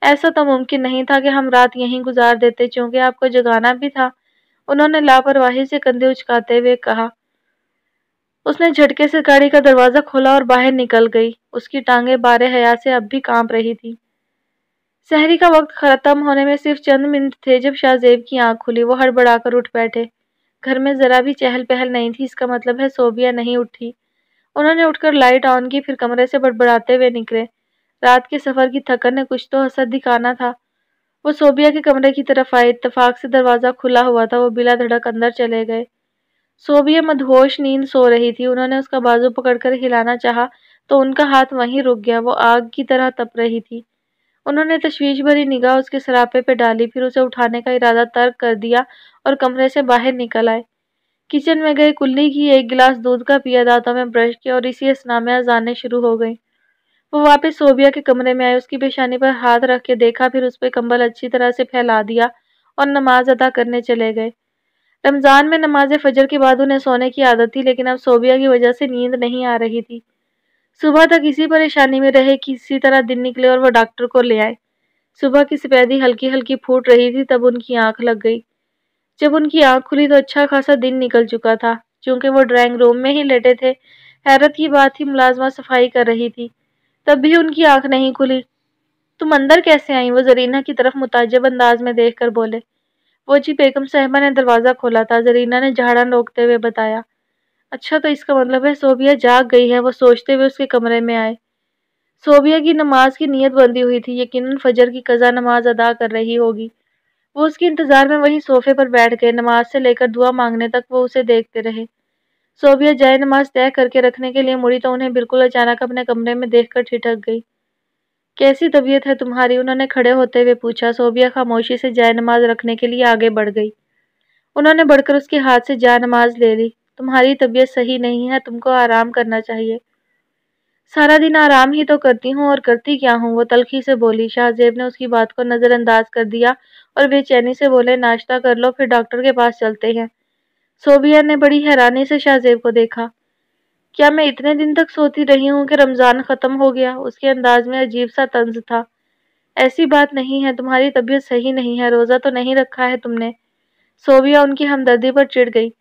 ऐसा तो मुमकिन नहीं था कि हम रात यहीं गुजार देते क्योंकि आपको जगाना भी था। उन्होंने लापरवाही से कंधे उचकाते हुए कहा उसने झटके से गाड़ी का दरवाज़ा खोला और बाहर निकल गई। उसकी टांगे बारे हया से अब भी काँप रही थी। शहरी का वक्त खत्म होने में सिर्फ़ चंद मिनट थे जब शाहजेब की आँख खुली। वो हड़बड़ाकर उठ बैठे। घर में ज़रा भी चहल पहल नहीं थी। इसका मतलब है सोबिया नहीं उठी। उन्होंने उठकर लाइट ऑन की, फिर कमरे से बड़बड़ाते हुए निकले। रात के सफ़र की थकन ने कुछ तो असर दिखाना था। वो सोबिया के कमरे की तरफ़ आए। इतफाक से दरवाज़ा खुला हुआ था। वो बिला धड़क अंदर चले गए। सोबिया मदहोश नींद सो रही थी। उन्होंने उसका बाजू पकड़कर हिलाना चाहा तो उनका हाथ वहीं रुक गया। वो आग की तरह तप रही थी। उन्होंने तशवीश भरी निगाह उसके सरापे पे डाली, फिर उसे उठाने का इरादा तर्क कर दिया और कमरे से बाहर निकल आए। किचन में गए कुल्ली की एक गिलास दूध का पिया दांतों में ब्रश किया और इसी असना में शुरू हो गई। वो वापस सोबिया के कमरे में आए। उसकी पेशानी पर हाथ रख के देखा, फिर उस पर कंबल अच्छी तरह से फैला दिया और नमाज़ अदा करने चले गए। रमज़ान में नमाज़ फजर के बाद उन्हें सोने की आदत थी, लेकिन अब सोबिया की वजह से नींद नहीं आ रही थी। सुबह तक इसी परेशानी में रहे, किसी तरह दिन निकले और वह डॉक्टर को ले आए। सुबह की सफेदी हल्की हल्की फूट रही थी, तब उनकी आँख लग गई। जब उनकी आँख खुली तो अच्छा खासा दिन निकल चुका था, क्योंकि वो ड्राइंग रूम में ही लेटे थे। हैरत की बात थी मुलाजमा सफ़ाई कर रही थी। तब भी उनकी आँख नहीं खुली। तुम अंदर कैसे आई? वो जरीना की तरफ़ मुताजब अंदाज में देख कर बोले। वो जी बेगम साहबा ने दरवाज़ा खोला था, जरीना ने झाड़ा रोकते हुए बताया। अच्छा तो इसका मतलब है सोबिया जाग गई है, वो सोचते हुए उसके कमरे में आए। सोबिया की नमाज़ की नीयत बंदी हुई थी, यकीनन फजर की कज़ा नमाज़ अदा कर रही होगी। वो उसके इंतज़ार में वहीं सोफे पर बैठ गए, नमाज़ से लेकर दुआ मांगने तक वो उसे देखते रहे। सोबिया जाए नमाज़ तय करके रखने के लिए मुड़ी तो उन्हें बिल्कुल अचानक अपने कमरे में देखकर ठिठक गई। कैसी तबीयत है तुम्हारी? उन्होंने खड़े होते हुए पूछा। सोबिया खामोशी से जाय नमाज़ रखने के लिए आगे बढ़ गई। उन्होंने बढ़कर उसके हाथ से जाय नमाज़ ले ली। तुम्हारी तबीयत सही नहीं है, तुमको आराम करना चाहिए। सारा दिन आराम ही तो करती हूँ, और करती क्या हूँ? वो तलखी से बोली। शाहजेब ने उसकी बात को नज़रअंदाज कर दिया, और बेचैनी से बोले, नाश्ता कर लो, फिर डॉक्टर के पास चलते हैं। सोबिया ने बड़ी हैरानी से शाहजेब को देखा। क्या मैं इतने दिन तक सोती रही हूँ कि रमज़ान ख़त्म हो गया? उसके अंदाज में अजीब सा तंज था। ऐसी बात नहीं है, तुम्हारी तबीयत सही नहीं है, रोज़ा तो नहीं रखा है तुमने। सोबिया उनकी हमदर्दी पर चिढ़ गई।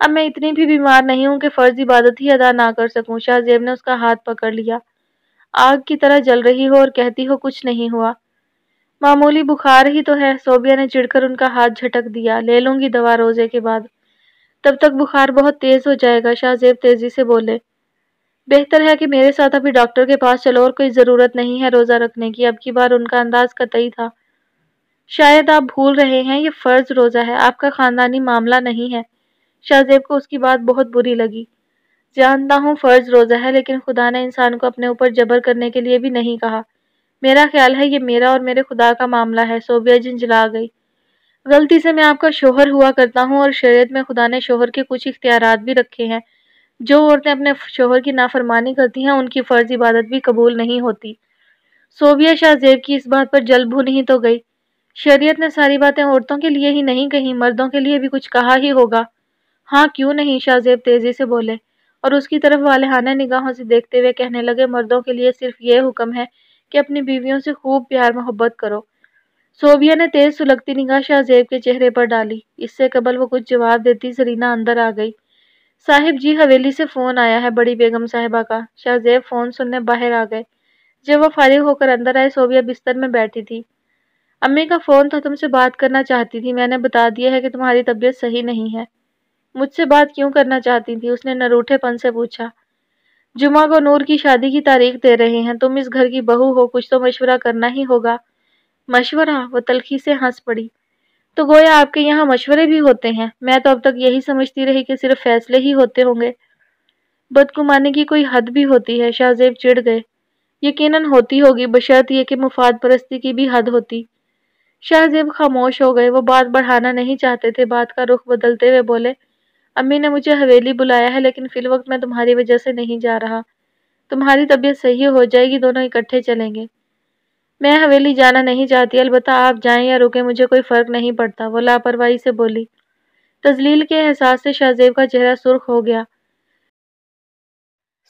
अब मैं इतनी भी बीमार नहीं हूँ कि फ़र्ज़ इबादत ही अदा ना कर सकूँ। शाहजेब ने उसका हाथ पकड़ लिया। आग की तरह जल रही हो और कहती हो, कुछ नहीं हुआ। मामूली बुखार ही तो है सोबिया ने चिढ़कर उनका हाथ झटक दिया। ले लूँगी दवा रोज़े के बाद। तब तक बुखार बहुत तेज हो जाएगा, शाहजेब तेज़ी से बोले। बेहतर है कि मेरे साथ अभी डॉक्टर के पास चलो और कोई ज़रूरत नहीं है रोज़ा रखने की, अब की बार उनका अंदाज कतई था। शायद आप भूल रहे हैं, ये फ़र्ज़ रोज़ा है, आपका ख़ानदानी मामला नहीं है। शाहजेब को उसकी बात बहुत बुरी लगी। जानता हूँ फ़र्ज़ रोज़ा है, लेकिन खुदा ने इंसान को अपने ऊपर जबर करने के लिए भी नहीं कहा। मेरा ख्याल है ये मेरा और मेरे खुदा का मामला है सोबिया जिंजला गई। गलती से मैं आपका शोहर हुआ करता हूँ और शरीयत में खुदा ने शोहर के कुछ इख्तियार भी रखे हैं। जो औरतें अपने शोहर की नाफरमानी करती हैं, उनकी फ़र्ज़ इबादत भी कबूल नहीं होती। सोबिया शाहजेब की इस बात पर जल भून ही तो गई। शरीयत ने सारी बातें औरतों के लिए ही नहीं कही, मर्दों के लिए भी कुछ कहा ही होगा। हाँ क्यों नहीं? शाहजेब तेज़ी से बोले। और उसकी तरफ़ वाले निगाहों से देखते हुए कहने लगे, मर्दों के लिए सिर्फ़ ये हुक्म है कि अपनी बीवियों से खूब प्यार मोहब्बत करो। सोबिया ने तेज सुलगती निगाह शाहजेब के चेहरे पर डाली। इससे कबल वो कुछ जवाब देती सरीना अंदर आ गई। साहिब, जी हवेली से फ़ोन आया है बड़ी बेगम साहिबा का। शाहजेब फ़ोन सुनने बाहर आ गए। जब वो फारिग होकर अंदर आए सोबिया बिस्तर में बैठी थी। अम्मी का फ़ोन था, तुमसे बात करना चाहती थी। मैंने बता दिया है कि तुम्हारी तबीयत सही नहीं है। मुझसे बात क्यों करना चाहती थी? उसने नरूठेपन से पूछा। जुमा को नूर की शादी की तारीख दे रहे हैं। तुम इस घर की बहू हो। कुछ तो मशवरा करना ही होगा। मशवरा, वो तलखी से हंस पड़ी। तो गोया आपके यहाँ मशवरे भी होते हैं। मैं तो अब तक यही समझती रही कि सिर्फ़ फैसले ही होते होंगे। बदकुमानी की कोई हद भी होती है, शाहजेब चिढ़ गए। यकीनन होती होगी, बशर्त ये कि मुफाद परस्ती की भी हद होती। शाहजेब खामोश हो गए। वो बात बढ़ाना नहीं चाहते थे। बात का रुख बदलते हुए बोले, अम्मी ने मुझे हवेली बुलाया है, लेकिन फिल वक्त मैं तुम्हारी वजह से नहीं जा रहा। तुम्हारी तबीयत सही हो जाएगी, दोनों इकट्ठे चलेंगे। मैं हवेली जाना नहीं चाहती, अलबत्ता आप जाएँ या रुके, मुझे कोई फ़र्क नहीं पड़ता, वो लापरवाही से बोली। तजलील के एहसास से शाहजेब का चेहरा सुर्ख हो गया।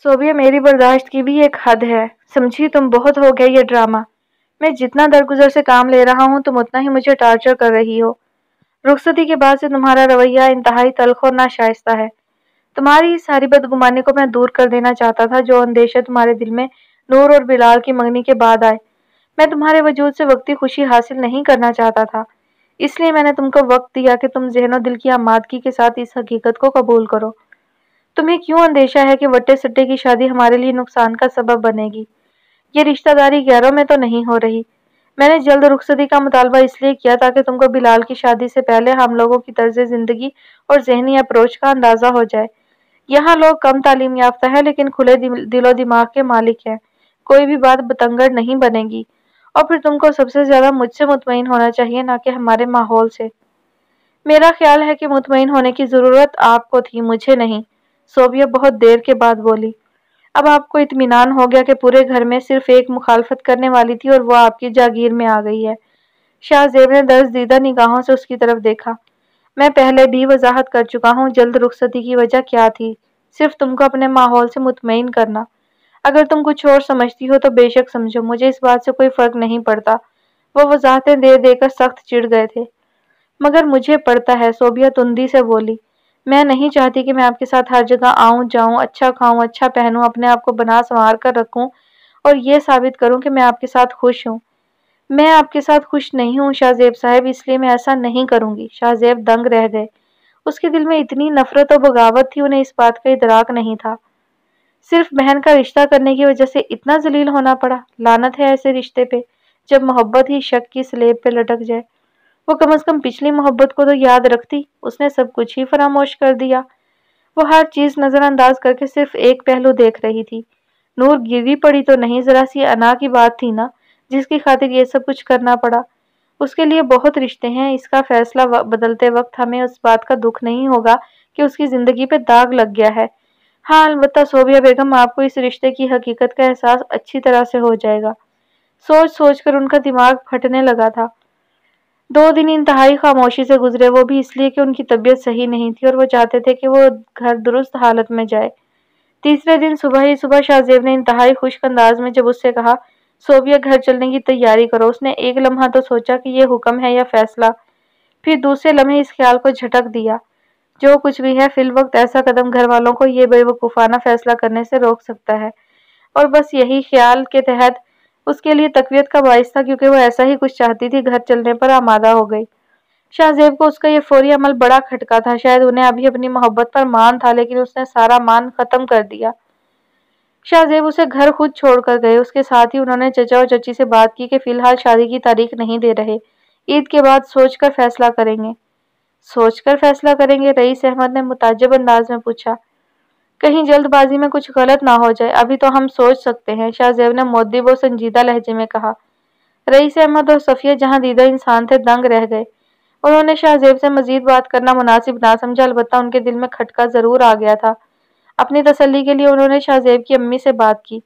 सोबिया, मेरी बर्दाश्त की भी एक हद है। समझी, तुम बहुत हो गया ये ड्रामा। मैं जितना दरगुजर से काम ले रहा हूँ, तुम उतना ही मुझे टार्चर कर रही हो। रुखसती के बाद से तुम्हारा रवैया इंतहाई तलख और नाशाइस्ता है। तुम्हारी इस सारी बदगुमानी को मैं दूर कर देना चाहता था, जो अंदेशा तुम्हारे दिल में नूर और बिलाल की मंगनी के बाद आए। मैं तुम्हारे वजूद से वक्ती खुशी हासिल नहीं करना चाहता था। इसलिए मैंने तुमको वक्त दिया कि तुम जहनो दिल की आमादगी के साथ इस हकीकत को कबूल करो। तुम्हें क्यों अंदेशा है कि वट्टे सट्टे की शादी हमारे लिए नुकसान का सबब बनेगी? ये रिश्तेदारी गैरों में तो नहीं हो रही। मैंने जल्द रुखसदी का मुतालबा इसलिए किया ताकि तुमको बिलाल की शादी से पहले हम लोगों की तर्ज ज़िंदगी और जहनी अप्रोच का अंदाज़ा हो जाए। यहाँ लोग कम तालीम याफ्ता है, लेकिन खुले दिलो दिमाग के मालिक हैं। कोई भी बात बतंगड़ नहीं बनेगी। और फिर तुमको सबसे ज़्यादा मुझसे मुतमिन होना चाहिए, ना कि हमारे माहौल से। मेरा ख्याल है कि मुतमिन होने की ज़रूरत आपको थी, मुझे नहीं। सोबिया बहुत देर के बाद बोली, अब आपको इतमान हो गया कि पूरे घर में सिर्फ़ एक मुखालफत करने वाली थी और वो आपकी जागीर में आ गई है। शाहजेब ने दर्ज दीदा निगाहों से उसकी तरफ़ देखा, मैं पहले भी वजाहत कर चुका हूँ, जल्द रुखसती की वजह क्या थी? सिर्फ़ तुमको अपने माहौल से मुतमिन करना। अगर तुम कुछ और समझती हो तो बेशक समझो, मुझे इस बात से कोई फ़र्क नहीं पड़ता। वो वजाहतें दे देकर सख्त चिढ़ गए थे। मगर मुझे पड़ता है, सोबिया तुंदी से बोली, मैं नहीं चाहती कि मैं आपके साथ हर जगह आऊँ, जाऊँ अच्छा खाऊँ अच्छा पहनूँ, अपने आप को बना संवार कर रखूँ और ये साबित करूँ कि मैं आपके साथ खुश हूँ। मैं आपके साथ खुश नहीं हूँ शाहजेब साहब, इसलिए मैं ऐसा नहीं करूँगी। शाहजेब दंग रह गए। उसके दिल में इतनी नफरत और बगावत थी, उन्हें इस बात का इदराक नहीं था। सिर्फ़ बहन का रिश्ता करने की वजह से इतना जलील होना पड़ा। लानत है ऐसे रिश्ते पे, जब मोहब्बत ही शक की स्लेब पे लटक जाए। वो कम अज कम पिछली मोहब्बत को तो याद रखती, उसने सब कुछ ही फरामोश कर दिया। वो हर चीज़ नज़रअंदाज करके सिर्फ़ एक पहलू देख रही थी। नूर गिरी पड़ी तो नहीं, जरा सी अना की बात थी ना, जिसकी खातिर ये सब कुछ करना पड़ा। उसके लिए बहुत रिश्ते हैं, इसका फैसला बदलते वक्त हमें उस बात का दुख नहीं होगा कि उसकी ज़िंदगी पे दाग लग गया है। हाँ अलबत्ता सोबिया बेगम, आपको इस रिश्ते की हकीकत का एहसास अच्छी तरह से हो जाएगा। सोच सोच कर उनका दिमाग फटने लगा था। दो दिन इंतहाई खामोशी से गुजरे, वो भी इसलिए कि उनकी तबीयत सही नहीं थी और वो चाहते थे कि वो घर दुरुस्त हालत में जाए। तीसरे दिन सुबह ही सुबह शाहजेब ने इंतहाई खुश्क अंदाज में जब उससे कहा, सोबिया, घर चलने की तैयारी करो। उसने एक लम्हा तो सोचा कि यह हुक्म है या फैसला, फिर दूसरे लम्हे इस ख्याल को झटक दिया। जो कुछ भी है, फिल वक्त ऐसा कदम घर वालों को ये बेवकूफ़ाना फैसला करने से रोक सकता है। और बस यही ख्याल के तहत उसके लिए तकवीत का बायस था क्योंकि वो ऐसा ही कुछ चाहती थी, घर चलने पर आमादा हो गई। शाहजेब को उसका ये फौरी अमल बड़ा खटका था। शायद उन्हें अभी अपनी मोहब्बत पर मान था, लेकिन उसने सारा मान खत्म कर दिया। शाहजेब उसे घर खुद छोड़कर गए। उसके साथ ही उन्होंने चचा और चची से बात की कि फ़िलहाल शादी की तारीख नहीं दे रहे। ईद के बाद सोचकर फैसला करेंगे। सोचकर फैसला करेंगे, रईस अहमद ने मुताजब अंदाज में पूछा, कहीं जल्दबाजी में कुछ गलत ना हो जाए, अभी तो हम सोच सकते हैं, शाहजेब ने मोदी वो संजीदा लहजे में कहा। रईस अहमद और सफिया जहाँ दीदा इंसान थे, दंग रह गए। उन्होंने शाहजेब से मजीद बात करना मुनासिब ना समझा अलबत् उनके दिल में खटका ज़रूर आ गया था। अपनी तसली के लिए उन्होंने शाहजेब की अम्मी से बात की।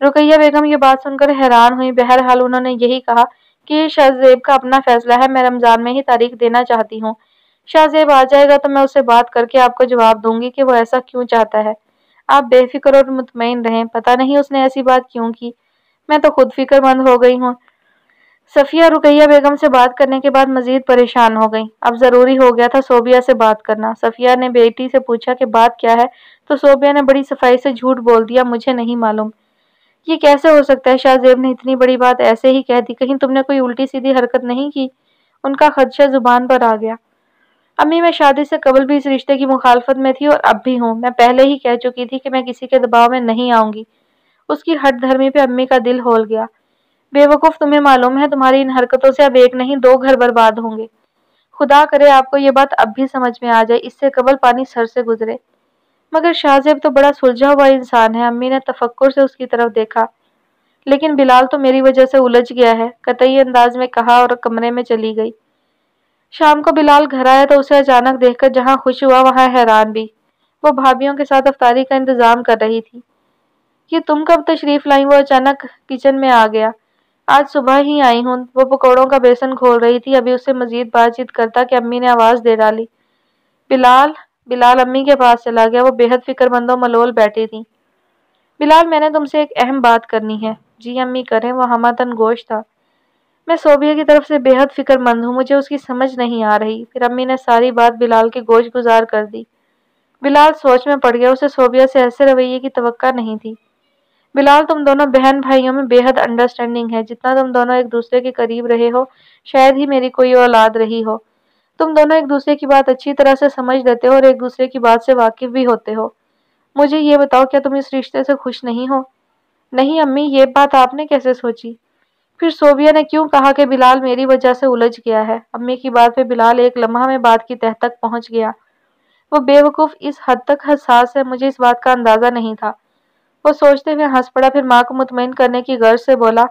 रुकैया बेगम ये बात सुनकर हैरान हुई। बहरहाल उन्होंने यही कहा कि शाहजेब का अपना फैसला है, मैं रमज़ान में ही तारीख देना चाहती हूँ। शाहजेब आ जाएगा तो मैं उससे बात करके आपको जवाब दूँगी कि वो ऐसा क्यों चाहता है। आप बेफिक्र और मुतमिन रहें। पता नहीं उसने ऐसी बात क्यों की। मैं तो खुद फिक्रमंद हो गई हूँ। सफ़िया रुकैया बेगम से बात करने के बाद मजीद परेशान हो गई। अब ज़रूरी हो गया था सोबिया से बात करना। सफ़िया ने बेटी से पूछा कि बात क्या है? तो सोबिया ने बड़ी सफ़ाई से झूठ बोल दिया, मुझे नहीं मालूम। ये कैसे हो सकता है? शाहजेब ने इतनी बड़ी बात ऐसे ही कह दी। कहीं तुमने कोई उल्टी सीधी हरकत नहीं की? उनका खदशा ज़ुबान पर आ गया। अम्मी, मैं शादी से कबल भी इस रिश्ते की मुखालफत में थी और अब भी हूँ। मैं पहले ही कह चुकी थी कि मैं किसी के दबाव में नहीं आऊँगी। उसकी हट धर्मी पे अम्मी का दिल होल गया। बेवकूफ़ तुम्हें मालूम है, तुम्हारी इन हरकतों से अब एक नहीं, दो घर बर्बाद होंगे। खुदा करे आपको ये बात अब भी समझ में आ जाए, इससे कबल पानी सर से गुजरे। मगर शाहजेब तो बड़ा सुलझा हुआ इंसान है, अम्मी ने तफक्र से उसकी तरफ़ देखा। लेकिन बिलाल तो मेरी वजह से उलझ गया है, कतई अंदाज में कहा और कमरे में चली गई। शाम को बिलाल घर आया तो उसे अचानक देखकर जहाँ खुश हुआ, वहाँ हैरान भी। वो भाभीियों के साथ अफ्तारी का इंतज़ाम कर रही थी। कि तुम कब तशरीफ़ लाई? वो अचानक किचन में आ गया। आज सुबह ही आई हूँ। वो पकौड़ों का बेसन खोल रही थी। अभी उससे मजीद बातचीत करता कि अम्मी ने आवाज़ दे डाली। बिलाल बिलाल अम्मी के पास चला गया। वो बेहद फिक्रमंदो मलोल बैठी थी। बिलाल, मैंने तुमसे एक अहम बात करनी है। जी, अम्मी, करें। वो हमातन गोश था। मैं सोबिया की तरफ़ से बेहद फिक्रमंद हूँ, मुझे उसकी समझ नहीं आ रही। फिर अम्मी ने सारी बात बिलाल के गोश गुजार कर दी। बिलाल सोच में पड़ गया, उसे सोबिया से ऐसे रवैये की तो नहीं थी। बिलाल, तुम दोनों बहन भाइयों में बेहद अंडरस्टैंडिंग है। जितना तुम दोनों एक दूसरे के करीब रहे हो, शायद ही मेरी कोई औलाद रही हो। तुम दोनों एक दूसरे की बात अच्छी तरह से समझ लेते हो और एक दूसरे की बात से वाकिफ भी होते हो। मुझे ये बताओ, क्या तुम इस रिश्ते से खुश नहीं हो? नहीं अम्मी, ये बात आपने कैसे सोची? फिर सोबिया ने क्यों कहा कि बिलाल मेरी वजह से उलझ गया है? अम्मी की बात पे बिलाल एक लम्हा में बात की तह तक पहुँच गया। वो बेवकूफ़ इस हद तक हसास है, मुझे इस बात का अंदाज़ा नहीं था। वो सोचते हुए हंस पड़ा, फिर माँ को मुतमिन करने की गर्ज से बोला,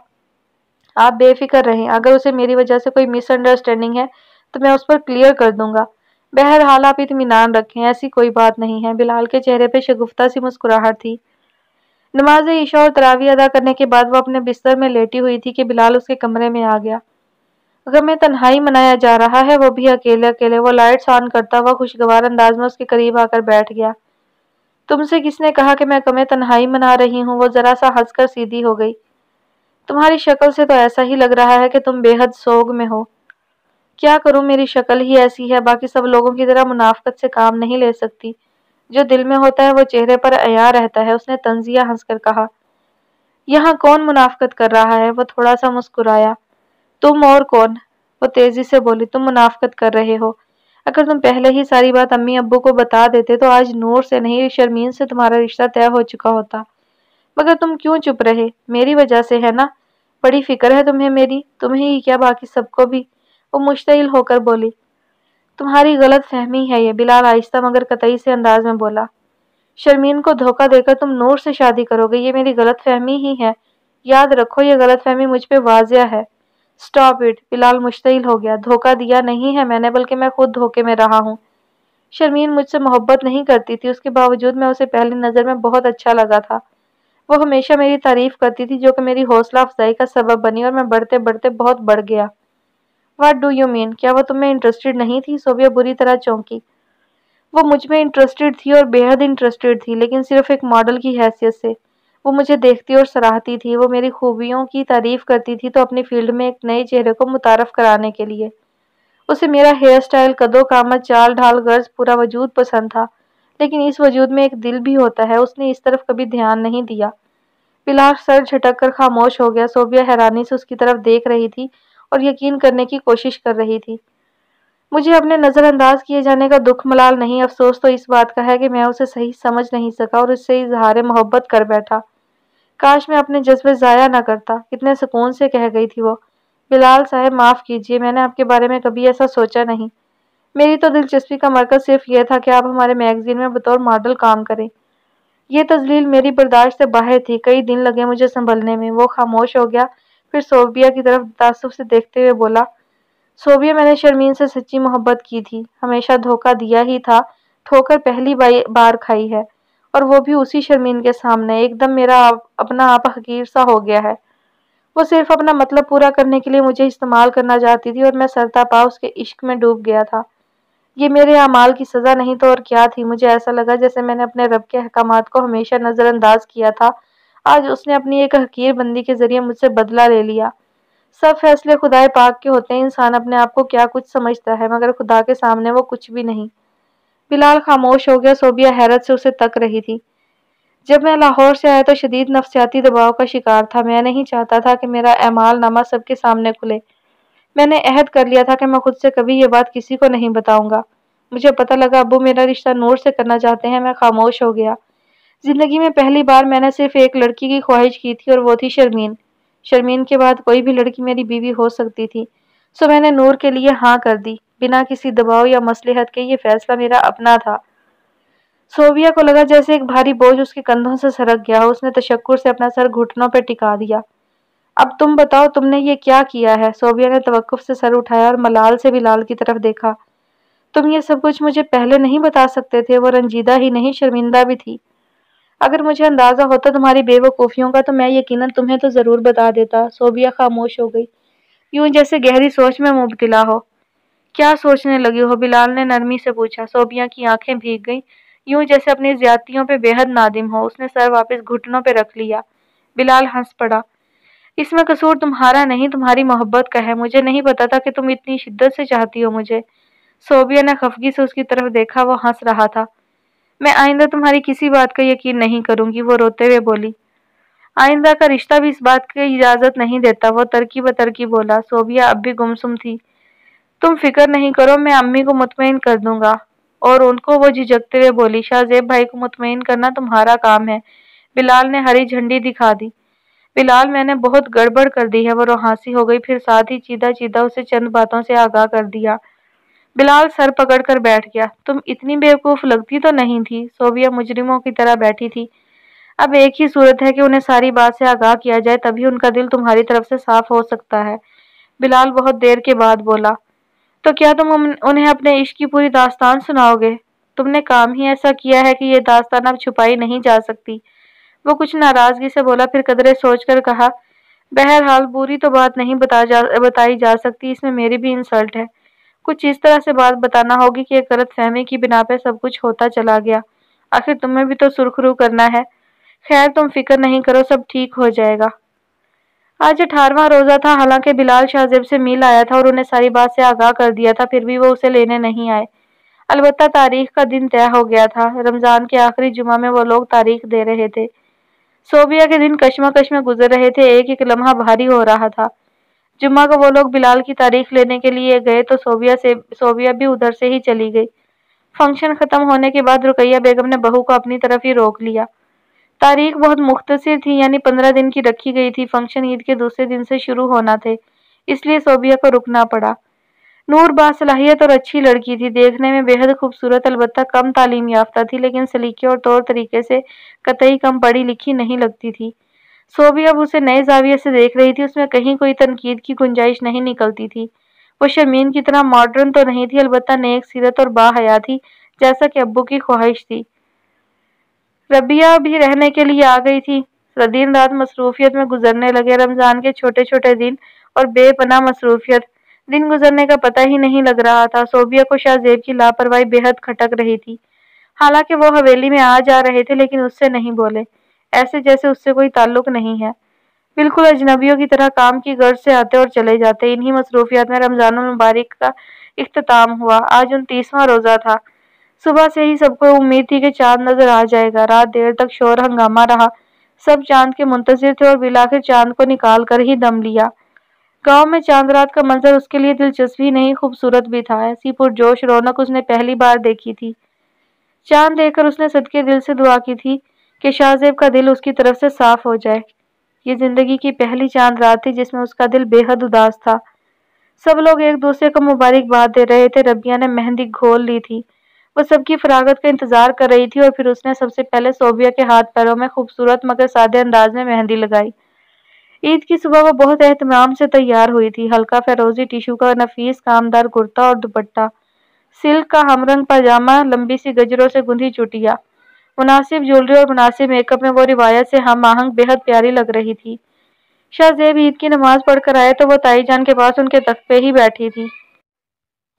आप बेफिक्र रहें, अगर उसे मेरी वजह से कोई मिसअंडरस्टैंडिंग है तो मैं उस पर क्लियर कर दूँगा। बहरहाल आप इतमान रखें, ऐसी कोई बात नहीं है। बिलाल के चेहरे पर शगुफ्ता सी मुस्कुराहट थी। नमाज़ ईशा और तरावी अदा करने के बाद वो अपने बिस्तर में लेटी हुई थी कि बिलाल उसके कमरे में आ गया। अगर मैं तन्हाई मनाया जा रहा है, वो भी अकेले अकेले, वो लाइट्स ऑन करता हुआ खुशगवार अंदाज में उसके करीब आकर बैठ गया। तुमसे किसने कहा कि मैं कमे तन्हाई मना रही हूँ? वो ज़रा सा हंसकर सीधी हो गई। तुम्हारी शक्ल से तो ऐसा ही लग रहा है कि तुम बेहद सोग में हो। क्या करूँ? मेरी शक्ल ही ऐसी है, बाकी सब लोगों की तरह मुनाफ्त से काम नहीं ले सकती। जो दिल में होता है वो चेहरे पर अया रहता है, उसने तंजिया हंसकर कहा, यहाँ कौन मुनाफ्त कर रहा है? वो थोड़ा सा मुस्कुराया, तुम और कौन? वो तेज़ी से बोली, तुम मुनाफ्त कर रहे हो। अगर तुम पहले ही सारी बात अम्मी अब्बू को बता देते तो आज नूर से नहीं, शर्मीन से तुम्हारा रिश्ता तय हो चुका होता। मगर तुम क्यों चुप रहे? मेरी वजह से, है ना? बड़ी फ़िक्र है तुम्हें मेरी। तुम्हें ही क्या बाकी सबको भी? वो मुश्तिल होकर बोली तुम्हारी गलत फहमी है ये, बिलाल आहिस्ता मगर कतई से अंदाज में बोला। शर्मीन को धोखा देकर तुम नूर से शादी करोगे, ये मेरी गलत फहमी ही है। याद रखो, ये गलत फहमी मुझ पर वाजिया है। स्टॉप इट बिलाल मुश्तिल हो गया। धोखा दिया नहीं है मैंने, बल्कि मैं खुद धोखे में रहा हूँ। शर्मीन मुझसे मोहब्बत नहीं करती थी, उसके बावजूद मैं उसे पहली नज़र में बहुत अच्छा लगा था। वो हमेशा मेरी तारीफ़ करती थी, जो कि मेरी हौसला अफजाई का सबब बनी और मैं बढ़ते बढ़ते बहुत बढ़ गया। वाट डू यू मीन क्या वो तुम्हें इंटरेस्टेड नहीं थी? सोबिया बुरी तरह चौंकी। वो मुझमें इंटरेस्टेड थी और बेहद इंटरेस्टेड थी, लेकिन सिर्फ़ एक मॉडल की हैसियत से। वो मुझे देखती और सराहती थी। वो मेरी खूबियों की तारीफ़ करती थी तो अपनी फ़ील्ड में एक नए चेहरे को मुतारफ कराने के लिए। उसे मेरा हेयर स्टाइल कदो कामत चाल ढाल, गर्ज पूरा वजूद पसंद था। लेकिन इस वजूद में एक दिल भी होता है। उसने इस तरफ़ कभी ध्यान नहीं दिया। बिलाल सर झटक कर खामोश हो गया। सोबिया हैरानी से उसकी तरफ़ देख रही थी। और यकीन करने की कोशिश कर रही थी। मुझे अपने नज़रअंदाज किए जाने का दुख मलाल नहीं, अफसोस तो इस बात का है कि मैं उसे सही समझ नहीं सका और उससे इजहार मोहब्बत कर बैठा। काश मैं अपने जज्बे ज़ाया ना करता। कितने सुकून से कह गई थी वो। बिलाल साहब, माफ़ कीजिए, मैंने आपके बारे में कभी ऐसा सोचा नहीं। मेरी तो दिलचस्पी का मरकज सिर्फ़ यह था कि आप हमारे मैगजीन में बतौर मॉडल काम करें। यह तजलील मेरी बर्दाश्त से बाहर थी। कई दिन लगे मुझे संभलने में। वो खामोश हो गया। फिर सोबिया की तरफ़ तासुब से देखते हुए बोला सोबिया मैंने शर्मीन से सच्ची मोहब्बत की थी। हमेशा धोखा दिया ही था ठोकर पहली बार खाई है और वो भी उसी शर्मीन के सामने। एकदम मेरा आप, अपना आप हकीर सा हो गया है। वो सिर्फ़ अपना मतलब पूरा करने के लिए मुझे इस्तेमाल करना चाहती थी और मैं सरता पा उसके इश्क में डूब गया था। ये मेरे अमाल की सज़ा नहीं तो और क्या थी? मुझे ऐसा लगा जैसे मैंने अपने रब के अहकाम को हमेशा नज़रअंदाज किया था। आज उसने अपनी एक हकीर बंदी के ज़रिए मुझसे बदला ले लिया। सब फैसले खुदाए पाक के होते हैं। इंसान अपने आप को क्या कुछ समझता है, मगर खुदा के सामने वो कुछ भी नहीं। बिलाल खामोश हो गया, सोबिया हैरत से उसे तक रही थी। जब मैं लाहौर से आया तो शदीद नफसियाती दबाव का शिकार था। मैं नहीं चाहता था कि मेरा अमाल नामा सबके सामने खुले। मैंने अहद कर लिया था कि मैं खुद से कभी ये बात किसी को नहीं बताऊँगा। मुझे पता लगा, अबू मेरा रिश्ता नूर से करना चाहते हैं। मैं खामोश हो गया। ज़िंदगी में पहली बार मैंने सिर्फ़ एक लड़की की ख्वाहिश की थी और वो थी शर्मीन। शर्मीन के बाद कोई भी लड़की मेरी बीवी हो सकती थी। सो मैंने नूर के लिए हाँ कर दी। बिना किसी दबाव या मसलहत के ये फैसला मेरा अपना था। सोविया को लगा जैसे एक भारी बोझ उसके कंधों से सरक गया उसने तशक्कुर से अपना सर घुटनों पर टिका दिया। अब तुम बताओ, तुमने ये क्या किया है? सोबिया ने तवक्कुफ से सर उठाया और मलाल से बिलाल की तरफ़ देखा। तुम ये सब कुछ मुझे पहले नहीं बता सकते थे। वो रंजीदा ही नहीं, शर्मिंदा भी थी। अगर मुझे अंदाज़ा होता तुम्हारी बेवकूफ़ियों का तो मैं यकीनन तुम्हें तो ज़रूर बता देता। सोबिया खामोश हो गई। यूँ जैसे गहरी सोच में मुबतला हो। क्या सोचने लगी हो? बिलाल ने नरमी से पूछा। सोबिया की आँखें भीग गईं। यूँ जैसे अपनी ज्यादतियों पे बेहद नादिम हो। उसने सर वापस घुटनों पे रख लिया। बिलाल हंस पड़ा। इसमें कसूर तुम्हारा नहीं, तुम्हारी मोहब्बत का है। मुझे नहीं पता था कि तुम इतनी शिद्दत से चाहती हो मुझे। सोबिया ने खफगी से उसकी तरफ़ देखा। वो हंस रहा था। मैं आइंदा तुम्हारी किसी बात का यकीन नहीं करूँगी, वो रोते हुए बोली। आइंदा का रिश्ता भी इस बात की इजाज़त नहीं देता, वो तरकी ब तरकी बोला सोबिया अब भी गुमसुम थी। तुम फ़िक्र नहीं करो, मैं अम्मी को मुतमिन कर दूँगा। और उनको वो झिझकते हुए बोली शाहजेब भाई को मुतमिन करना तुम्हारा काम है। बिलाल ने हरी झंडी दिखा दी। बिलाल, मैंने बहुत गड़बड़ कर दी है, वो रोहासी हो गई, फिर साथ ही चीदा चीदा उसे चंद बातों से आगाह कर दिया। बिलाल सर पकड़ कर बैठ गया। तुम इतनी बेवकूफ़ लगती तो नहीं थी, सोबिया मुजरिमों की तरह बैठी थी। अब एक ही सूरत है कि उन्हें सारी बात से आगाह किया जाए, तभी उनका दिल तुम्हारी तरफ़ से साफ़ हो सकता है। बिलाल बहुत देर के बाद बोला तो क्या तुम उन्हें अपने इश्क की पूरी दास्तान सुनाओगे? तुमने काम ही ऐसा किया है कि ये दास्तान अब छुपाई नहीं जा सकती। वो कुछ नाराज़गी से बोला, फिर कदरे सोचकर कहा, बहरहाल, बुरी तो बात नहीं बता जा, बताई जा सकती, इसमें मेरी भी इंसल्ट है। कुछ इस तरह से बात बताना होगी कि एक गलत फहमी की बिना पे सब कुछ होता चला गया। आखिर तुम्हें भी तो सुरखरू करना है। खैर, तुम फ़िक्र नहीं करो, सब ठीक हो जाएगा। आज अठारवा रोज़ा था, हालाँकि बिलाल शाहजेब से मिल आया था और उन्हें सारी बात से आगाह कर दिया था, फिर भी वो उसे लेने नहीं आए। अलबत्ता तारीख का दिन तय हो गया था। रमज़ान के आखिरी जुमा में वो लोग तारीख दे रहे थे। सोबिया के दिन कश्मकश में गुजर रहे थे एक एक लम्हा भारी हो रहा था। जुम्मा को वो लोग बिलाल की तारीख लेने के लिए गए तो सोबिया से सोबिया भी उधर से ही चली गई। फ़ंक्शन ख़त्म होने के बाद रुकैया बेगम ने बहू को अपनी तरफ़ ही रोक लिया। तारीख बहुत मुख्तर थी, यानी पंद्रह दिन की रखी गई थी। फ़ंक्शन ईद के दूसरे दिन से शुरू होना थे, इसलिए सोबिया को रुकना पड़ा। नूर बासलाहियत और अच्छी लड़की थी। देखने में बेहद खूबसूरत, अलबत्त कम तालीम याफ्ता थी, लेकिन सलीके और तौर तरीके से कतई कम पढ़ी लिखी नहीं लगती थी। सोबी अब उसे नए जाविये से देख रही थी, उसमें कहीं कोई तनकीद की गुंजाइश नहीं निकलती थी। वो शमीन की तरह मॉडर्न तो नहीं थी, अलबत्त नेक, सीरत और बाहया थी जैसा कि अब्बू की ख्वाहिश थी। रबिया भी रहने के लिए आ गई थी। दिन रात मसरूफियत में गुजरने लगे रमज़ान के छोटे छोटे दिन और बेपना मसरूफियत। दिन गुजरने का पता ही नहीं लग रहा था। सोबिया को शाहजेब की लापरवाही बेहद खटक रही थी। हालाँकि वो हवेली में आ जा रहे थे, लेकिन उससे नहीं बोले। ऐसे जैसे उससे कोई ताल्लुक नहीं है। बिल्कुल अजनबियों की तरह काम की गर्ज से आते और चले जाते। इन्हीं मसरूफियात में रमज़ान मुबारक का अख्ताम हुआ। आज उनतीसवां रोज़ा था। सुबह से ही सबको उम्मीद थी कि चाँद नज़र आ जाएगा। रात देर तक शोर हंगामा रहा। सब चाँद के मुंतजर थे और बिलाखिर चाँद को निकाल कर ही दम लिया। गाँव में चाँद रात का मंजर उसके लिए दिलचस्पी नहीं, खूबसूरत भी था। ऐसी पुरजोश रौनक उसने पहली बार देखी थी। चाँद देखकर उसने सदके दिल से दुआ की थी। कि शाहजेब का दिल उसकी तरफ़ से साफ़ हो जाए। ये ज़िंदगी की पहली चाँद रात थी जिसमें उसका दिल बेहद उदास था। सब लोग एक दूसरे को मुबारकबाद दे रहे थे। रबिया ने मेहंदी घोल ली थी। वो सबकी फरागत का इंतज़ार कर रही थी और फिर उसने सबसे पहले सोबिया के हाथ पैरों में खूबसूरत मगर सादे अंदाज में मेहंदी लगाई। ईद की सुबह वो बहुत एहतमाम से तैयार हुई थी। हल्का फेरोजी टिशू का नफीस, कामदार कुर्ता और दुपट्टा। सिल्क का हमरंग पजामा, लंबी सी गजरों से गुंधी चुटिया। मुनासिब ज्वेलरी और मुनासिब मेकअप में वो रिवायत से हम आहंग बेहद प्यारी लग रही थी। शाहजेब ईद की नमाज़ पढ़कर आए तो वो ताई जान के पास उनके तख्त पे ही बैठी थी।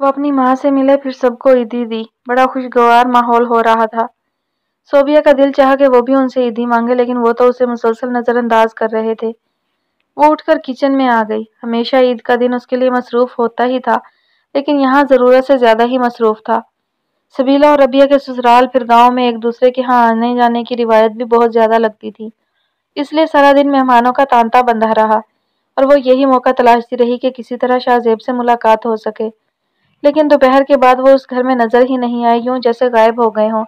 वो अपनी माँ से मिले फिर सबको ईदी दी। बड़ा खुशगवार माहौल हो रहा था। सोबिया का दिल चाह कि वो भी उनसे ईदी मांगे, लेकिन वो तो उसे मुसलसल नज़रअंदाज कर रहे थे। वो उठकर किचन में आ गई। हमेशा ईद का दिन उसके लिए मसरूफ़ होता ही था, लेकिन यहाँ ज़रूरत से ज़्यादा ही मसरूफ़ था। सबीला और रबिया के ससुराल फिर गाँव में एक दूसरे के यहाँ आने जाने की रिवायत भी बहुत ज़्यादा लगती थी। इसलिए सारा दिन मेहमानों का तांता बंधा रहा और वो यही मौका तलाशती रही कि किसी तरह शाहजेब से मुलाकात हो सके। लेकिन दोपहर के बाद वो उस घर में नज़र ही नहीं आई, यूँ जैसे गायब हो गए हों।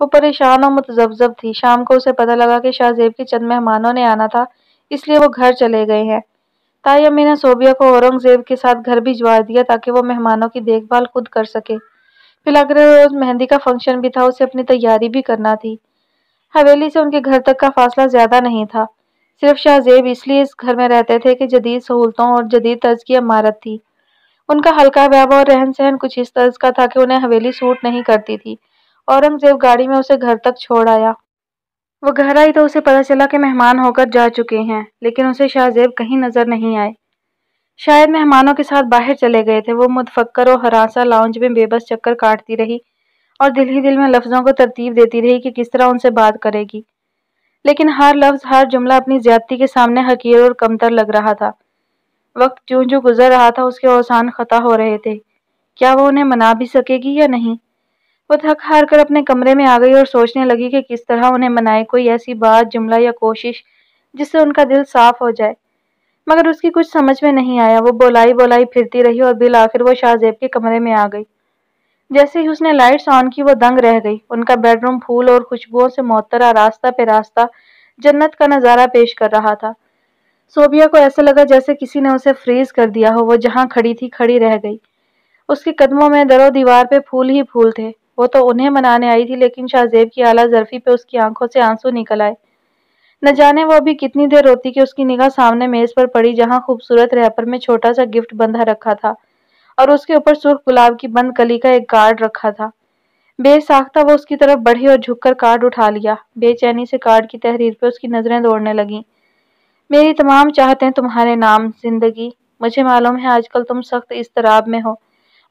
वो परेशान और मुतजबजब थी। शाम को उसे पता लगा कि शाहजेब के चंद मेहमानों ने आना था, इसलिए वो घर चले गए हैं। ताई अम्मी ने सोबिया को औरंगज़ेब के साथ घर भिजवा दिया ताकि वो मेहमानों की देखभाल खुद कर सके। फिर अगर रोज मेहंदी का फ़ंक्शन भी था, उसे अपनी तैयारी भी करना थी। हवेली से उनके घर तक का फासला ज़्यादा नहीं था। सिर्फ़ शाहजेब इसलिए इस घर में रहते थे कि जदीद सहूलतों और जदीद तर्ज की इमारत थी। उनका हल्का व्यापा और रहन सहन कुछ इस तर्ज का था कि उन्हें हवेली सूट नहीं करती थी। औरंगज़ेब गाड़ी में उसे घर तक छोड़ आया। वो घर आई तो उसे पता चला कि मेहमान होकर जा चुके हैं, लेकिन उसे शाहजेब कहीं नज़र नहीं आए। शायद मेहमानों के साथ बाहर चले गए थे। वो मुतफक्कर और हरासा लाउंज में बेबस चक्कर काटती रही और दिल ही दिल में लफ्ज़ों को तरतीब देती रही कि किस तरह उनसे बात करेगी। लेकिन हर लफ्ज़, हर जुमला अपनी ज्यादती के सामने हकीर और कमतर लग रहा था। वक्त जो जो गुजर रहा था, उसके औसान खता हो रहे थे। क्या वो उन्हें मना भी सकेगी या नहीं? वो थक हार कर अपने कमरे में आ गई और सोचने लगी कि किस तरह उन्हें मनाए कोई ऐसी बात, जुमला या कोशिश जिससे उनका दिल साफ़ हो जाए। मगर उसकी कुछ समझ में नहीं आया। वो बोलाई बोलाई फिरती रही और बिल आखिर वो शाहजेब के कमरे में आ गई। जैसे ही उसने लाइट्स ऑन की, वो दंग रह गई। उनका बेडरूम फूल और खुशबुओं से मोहतरा रास्ता पे रास्ता जन्नत का नज़ारा पेश कर रहा था। सोबिया को ऐसा लगा जैसे किसी ने उसे फ्रीज कर दिया हो। वो जहाँ खड़ी थी, खड़ी रह गई। उसके कदमों में दरो दीवार पे फूल ही फूल थे। वो तो उन्हें मनाने आई थी, लेकिन शाहजेब की आला जरफी पे उसकी आँखों से आँसू निकल आए। न जाने वो अभी कितनी देर रोती कि उसकी निगाह सामने मेज पर पड़ी जहाँ खूबसूरत रैपर में छोटा सा गिफ्ट बंधा रखा था और उसके ऊपर सुर्ख गुलाब की बंद कली का एक कार्ड रखा था। बेसाख्ता वो उसकी तरफ़ बढ़ी और झुककर कार्ड उठा लिया। बेचैनी से कार्ड की तहरीर पर उसकी नज़रें दौड़ने लगीं। मेरी तमाम चाहते हैं तुम्हारे नाम, ज़िंदगी। मुझे मालूम है आजकल तुम सख्त तरह में हो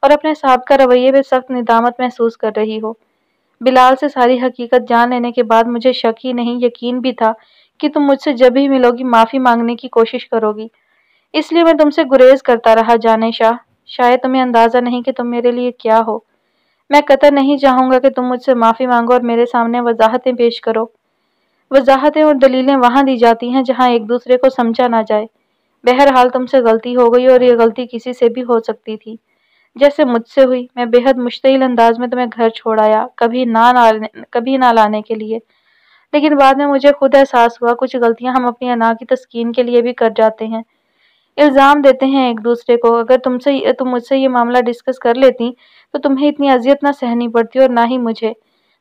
और अपने सबका रवैये में सख्त निदामत महसूस कर रही हो। बिलाल से सारी हकीकत जान लेने के बाद मुझे शक ही नहीं, यकीन भी था कि तुम मुझसे जब भी मिलोगी, माफ़ी मांगने की कोशिश करोगी। इसलिए मैं तुमसे गुरेज करता रहा, जाने शाह। शायद तुम्हें अंदाज़ा नहीं कि तुम मेरे लिए क्या हो। मैं कतर नहीं चाहूँगा कि तुम मुझसे माफ़ी मांगो और मेरे सामने वजाहतें पेश करो। वजाहतें और दलीलें वहाँ दी जाती हैं जहाँ एक दूसरे को समझा ना जाए। बहरहाल तुमसे गलती हो गई और ये गलती किसी से भी हो सकती थी। जैसे मुझसे हुई, मैं बेहद मुश्तिल अंदाज में तुम्हें घर छोड़ आया, कभी ना कभी ना लाने के लिए। लेकिन बाद में मुझे खुद एहसास हुआ, कुछ गलतियाँ हम अपनी अना की तस्कीन के लिए भी कर जाते हैं। इल्ज़ाम देते हैं एक दूसरे को, अगर तुमसे तुम मुझसे ये मामला डिस्कस कर लेती तो तुम्हें इतनी अजियत ना सहनी पड़ती और ना ही मुझे।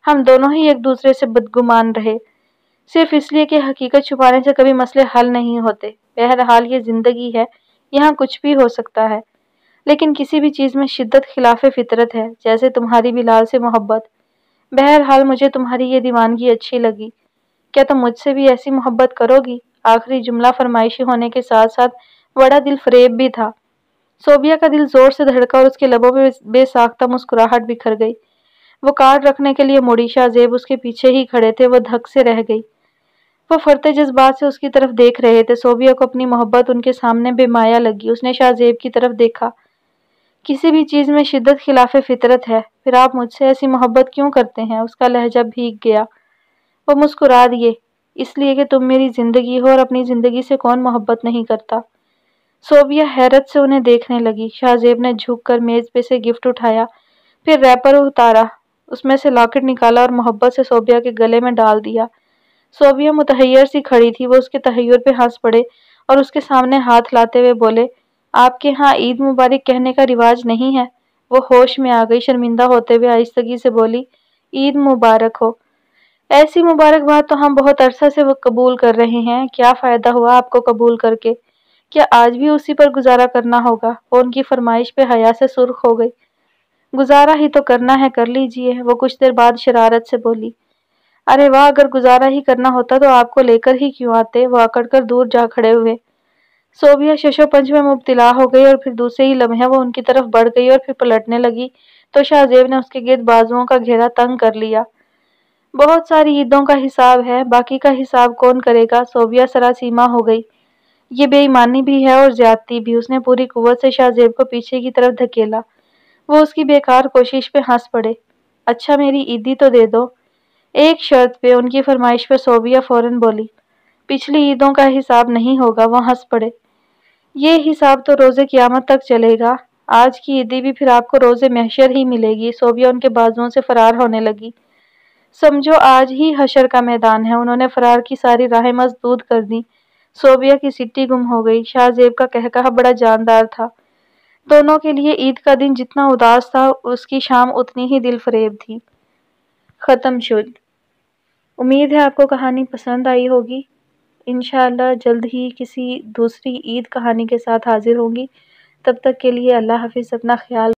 हम दोनों ही एक दूसरे से बदगुमान रहे। सिर्फ़ इसलिए कि हकीकत छुपाने से कभी मसले हल नहीं होते। बहरहाल ये ज़िंदगी है, यहाँ कुछ भी हो सकता है। लेकिन किसी भी चीज़ में शिद्दत खिलाफ फितरत है, जैसे तुम्हारी बिलाल से मोहब्बत। बहरहाल मुझे तुम्हारी ये दीवानगी अच्छी लगी। क्या तुम तो मुझसे भी ऐसी मोहब्बत करोगी? आखिरी जुमला फरमाइशी होने के साथ साथ बड़ा दिल फरेब भी था। सोबिया का दिल ज़ोर से धड़का और उसके लबों में बेसाख्ता मुस्कुराहट बिखर गई। वो कार्ड रखने के लिए मुड़ी शाहजेब उसके पीछे ही खड़े थे, वो धक से रह गई। वो फरते जज्बात से उसकी तरफ़ देख रहे थे। सोबिया को अपनी मोहब्बत उनके सामने बेमाया लगी। उसने शाहजेब की तरफ़ देखा। किसी भी चीज़ में शिद्दत खिलाफ फितरत है। फिर आप मुझसे ऐसी मोहब्बत क्यों करते हैं? उसका लहजा भीग गया। वो मुस्कुरा दिए, इसलिए कि तुम मेरी ज़िंदगी हो और अपनी ज़िंदगी से कौन मोहब्बत नहीं करता। सोबिया हैरत से उन्हें देखने लगी। शाहजेब ने झुककर मेज़ पे से गिफ्ट उठाया, फिर रैपर उतारा, उसमें से लॉकेट निकाला और मोहब्बत से सोबिया के गले में डाल दिया। सोबिया मुतहैर सी खड़ी थी, वो उसके तहैर पे हंस पड़े और उसके सामने हाथ लाते हुए बोले, आपके यहाँ ईद मुबारक कहने का रिवाज नहीं है? वो होश में आ गई, शर्मिंदा होते हुए आहिस्तगी से बोली, ईद मुबारक हो। ऐसी मुबारकबाद तो हम बहुत अरसा से वो कबूल कर रहे हैं। क्या फ़ायदा हुआ आपको कबूल करके? क्या आज भी उसी पर गुजारा करना होगा? वो उनकी फरमाइश पे हया से सुर्ख हो गई। गुजारा ही तो करना है, कर लीजिए। वो कुछ देर बाद शरारत से बोली, अरे वाह, अगर गुजारा ही करना होता तो आपको लेकर ही क्यों आते? वो अकड़ कर दूर जा खड़े हुए। सोबिया शशो पंच में मुबतला हो गई और फिर दूसरे ही लम्हे वो उनकी तरफ़ बढ़ गई और फिर पलटने लगी। तो शाहजेब ने उसके गिरद बाजुओं का घेरा तंग कर लिया। बहुत सारी ईदों का हिसाब है, बाकी का हिसाब कौन करेगा? सोबिया सरासीमा हो गई। ये बेईमानी भी है और ज्यादती भी। उसने पूरी कुत से शाहजेब को पीछे की तरफ़ धकेला। वो उसकी बेकार कोशिश पे हंस पड़े। अच्छा मेरी ईदी तो दे दो। एक शर्त पे उनकी फरमाइश पे सोबिया फ़ौरन बोली, पिछली ईदों का हिसाब नहीं होगा वो हंस पड़े। ये हिसाब तो रोज़े क़यामत तक चलेगा। आज की ईदी भी फिर आपको रोज़े महशर ही मिलेगी। सोबिया उनके बाजुओं से फरार होने लगी। समझो आज ही हशर का मैदान है। उन्होंने फरार की सारी राहें मजदूद कर दी। सोबिया की सिट्टी गुम हो गई। शाहजेब का कहकहा बड़ा जानदार था। दोनों के लिए ईद का दिन जितना उदास था, उसकी शाम उतनी ही दिल फरेब थी। ख़त्म शुद। उम्मीद है आपको कहानी पसंद आई होगी। इन जल्द ही किसी दूसरी ईद कहानी के साथ हाजिर होंगी। तब तक के लिए अल्लाह हाफिज़, अपना ख्याल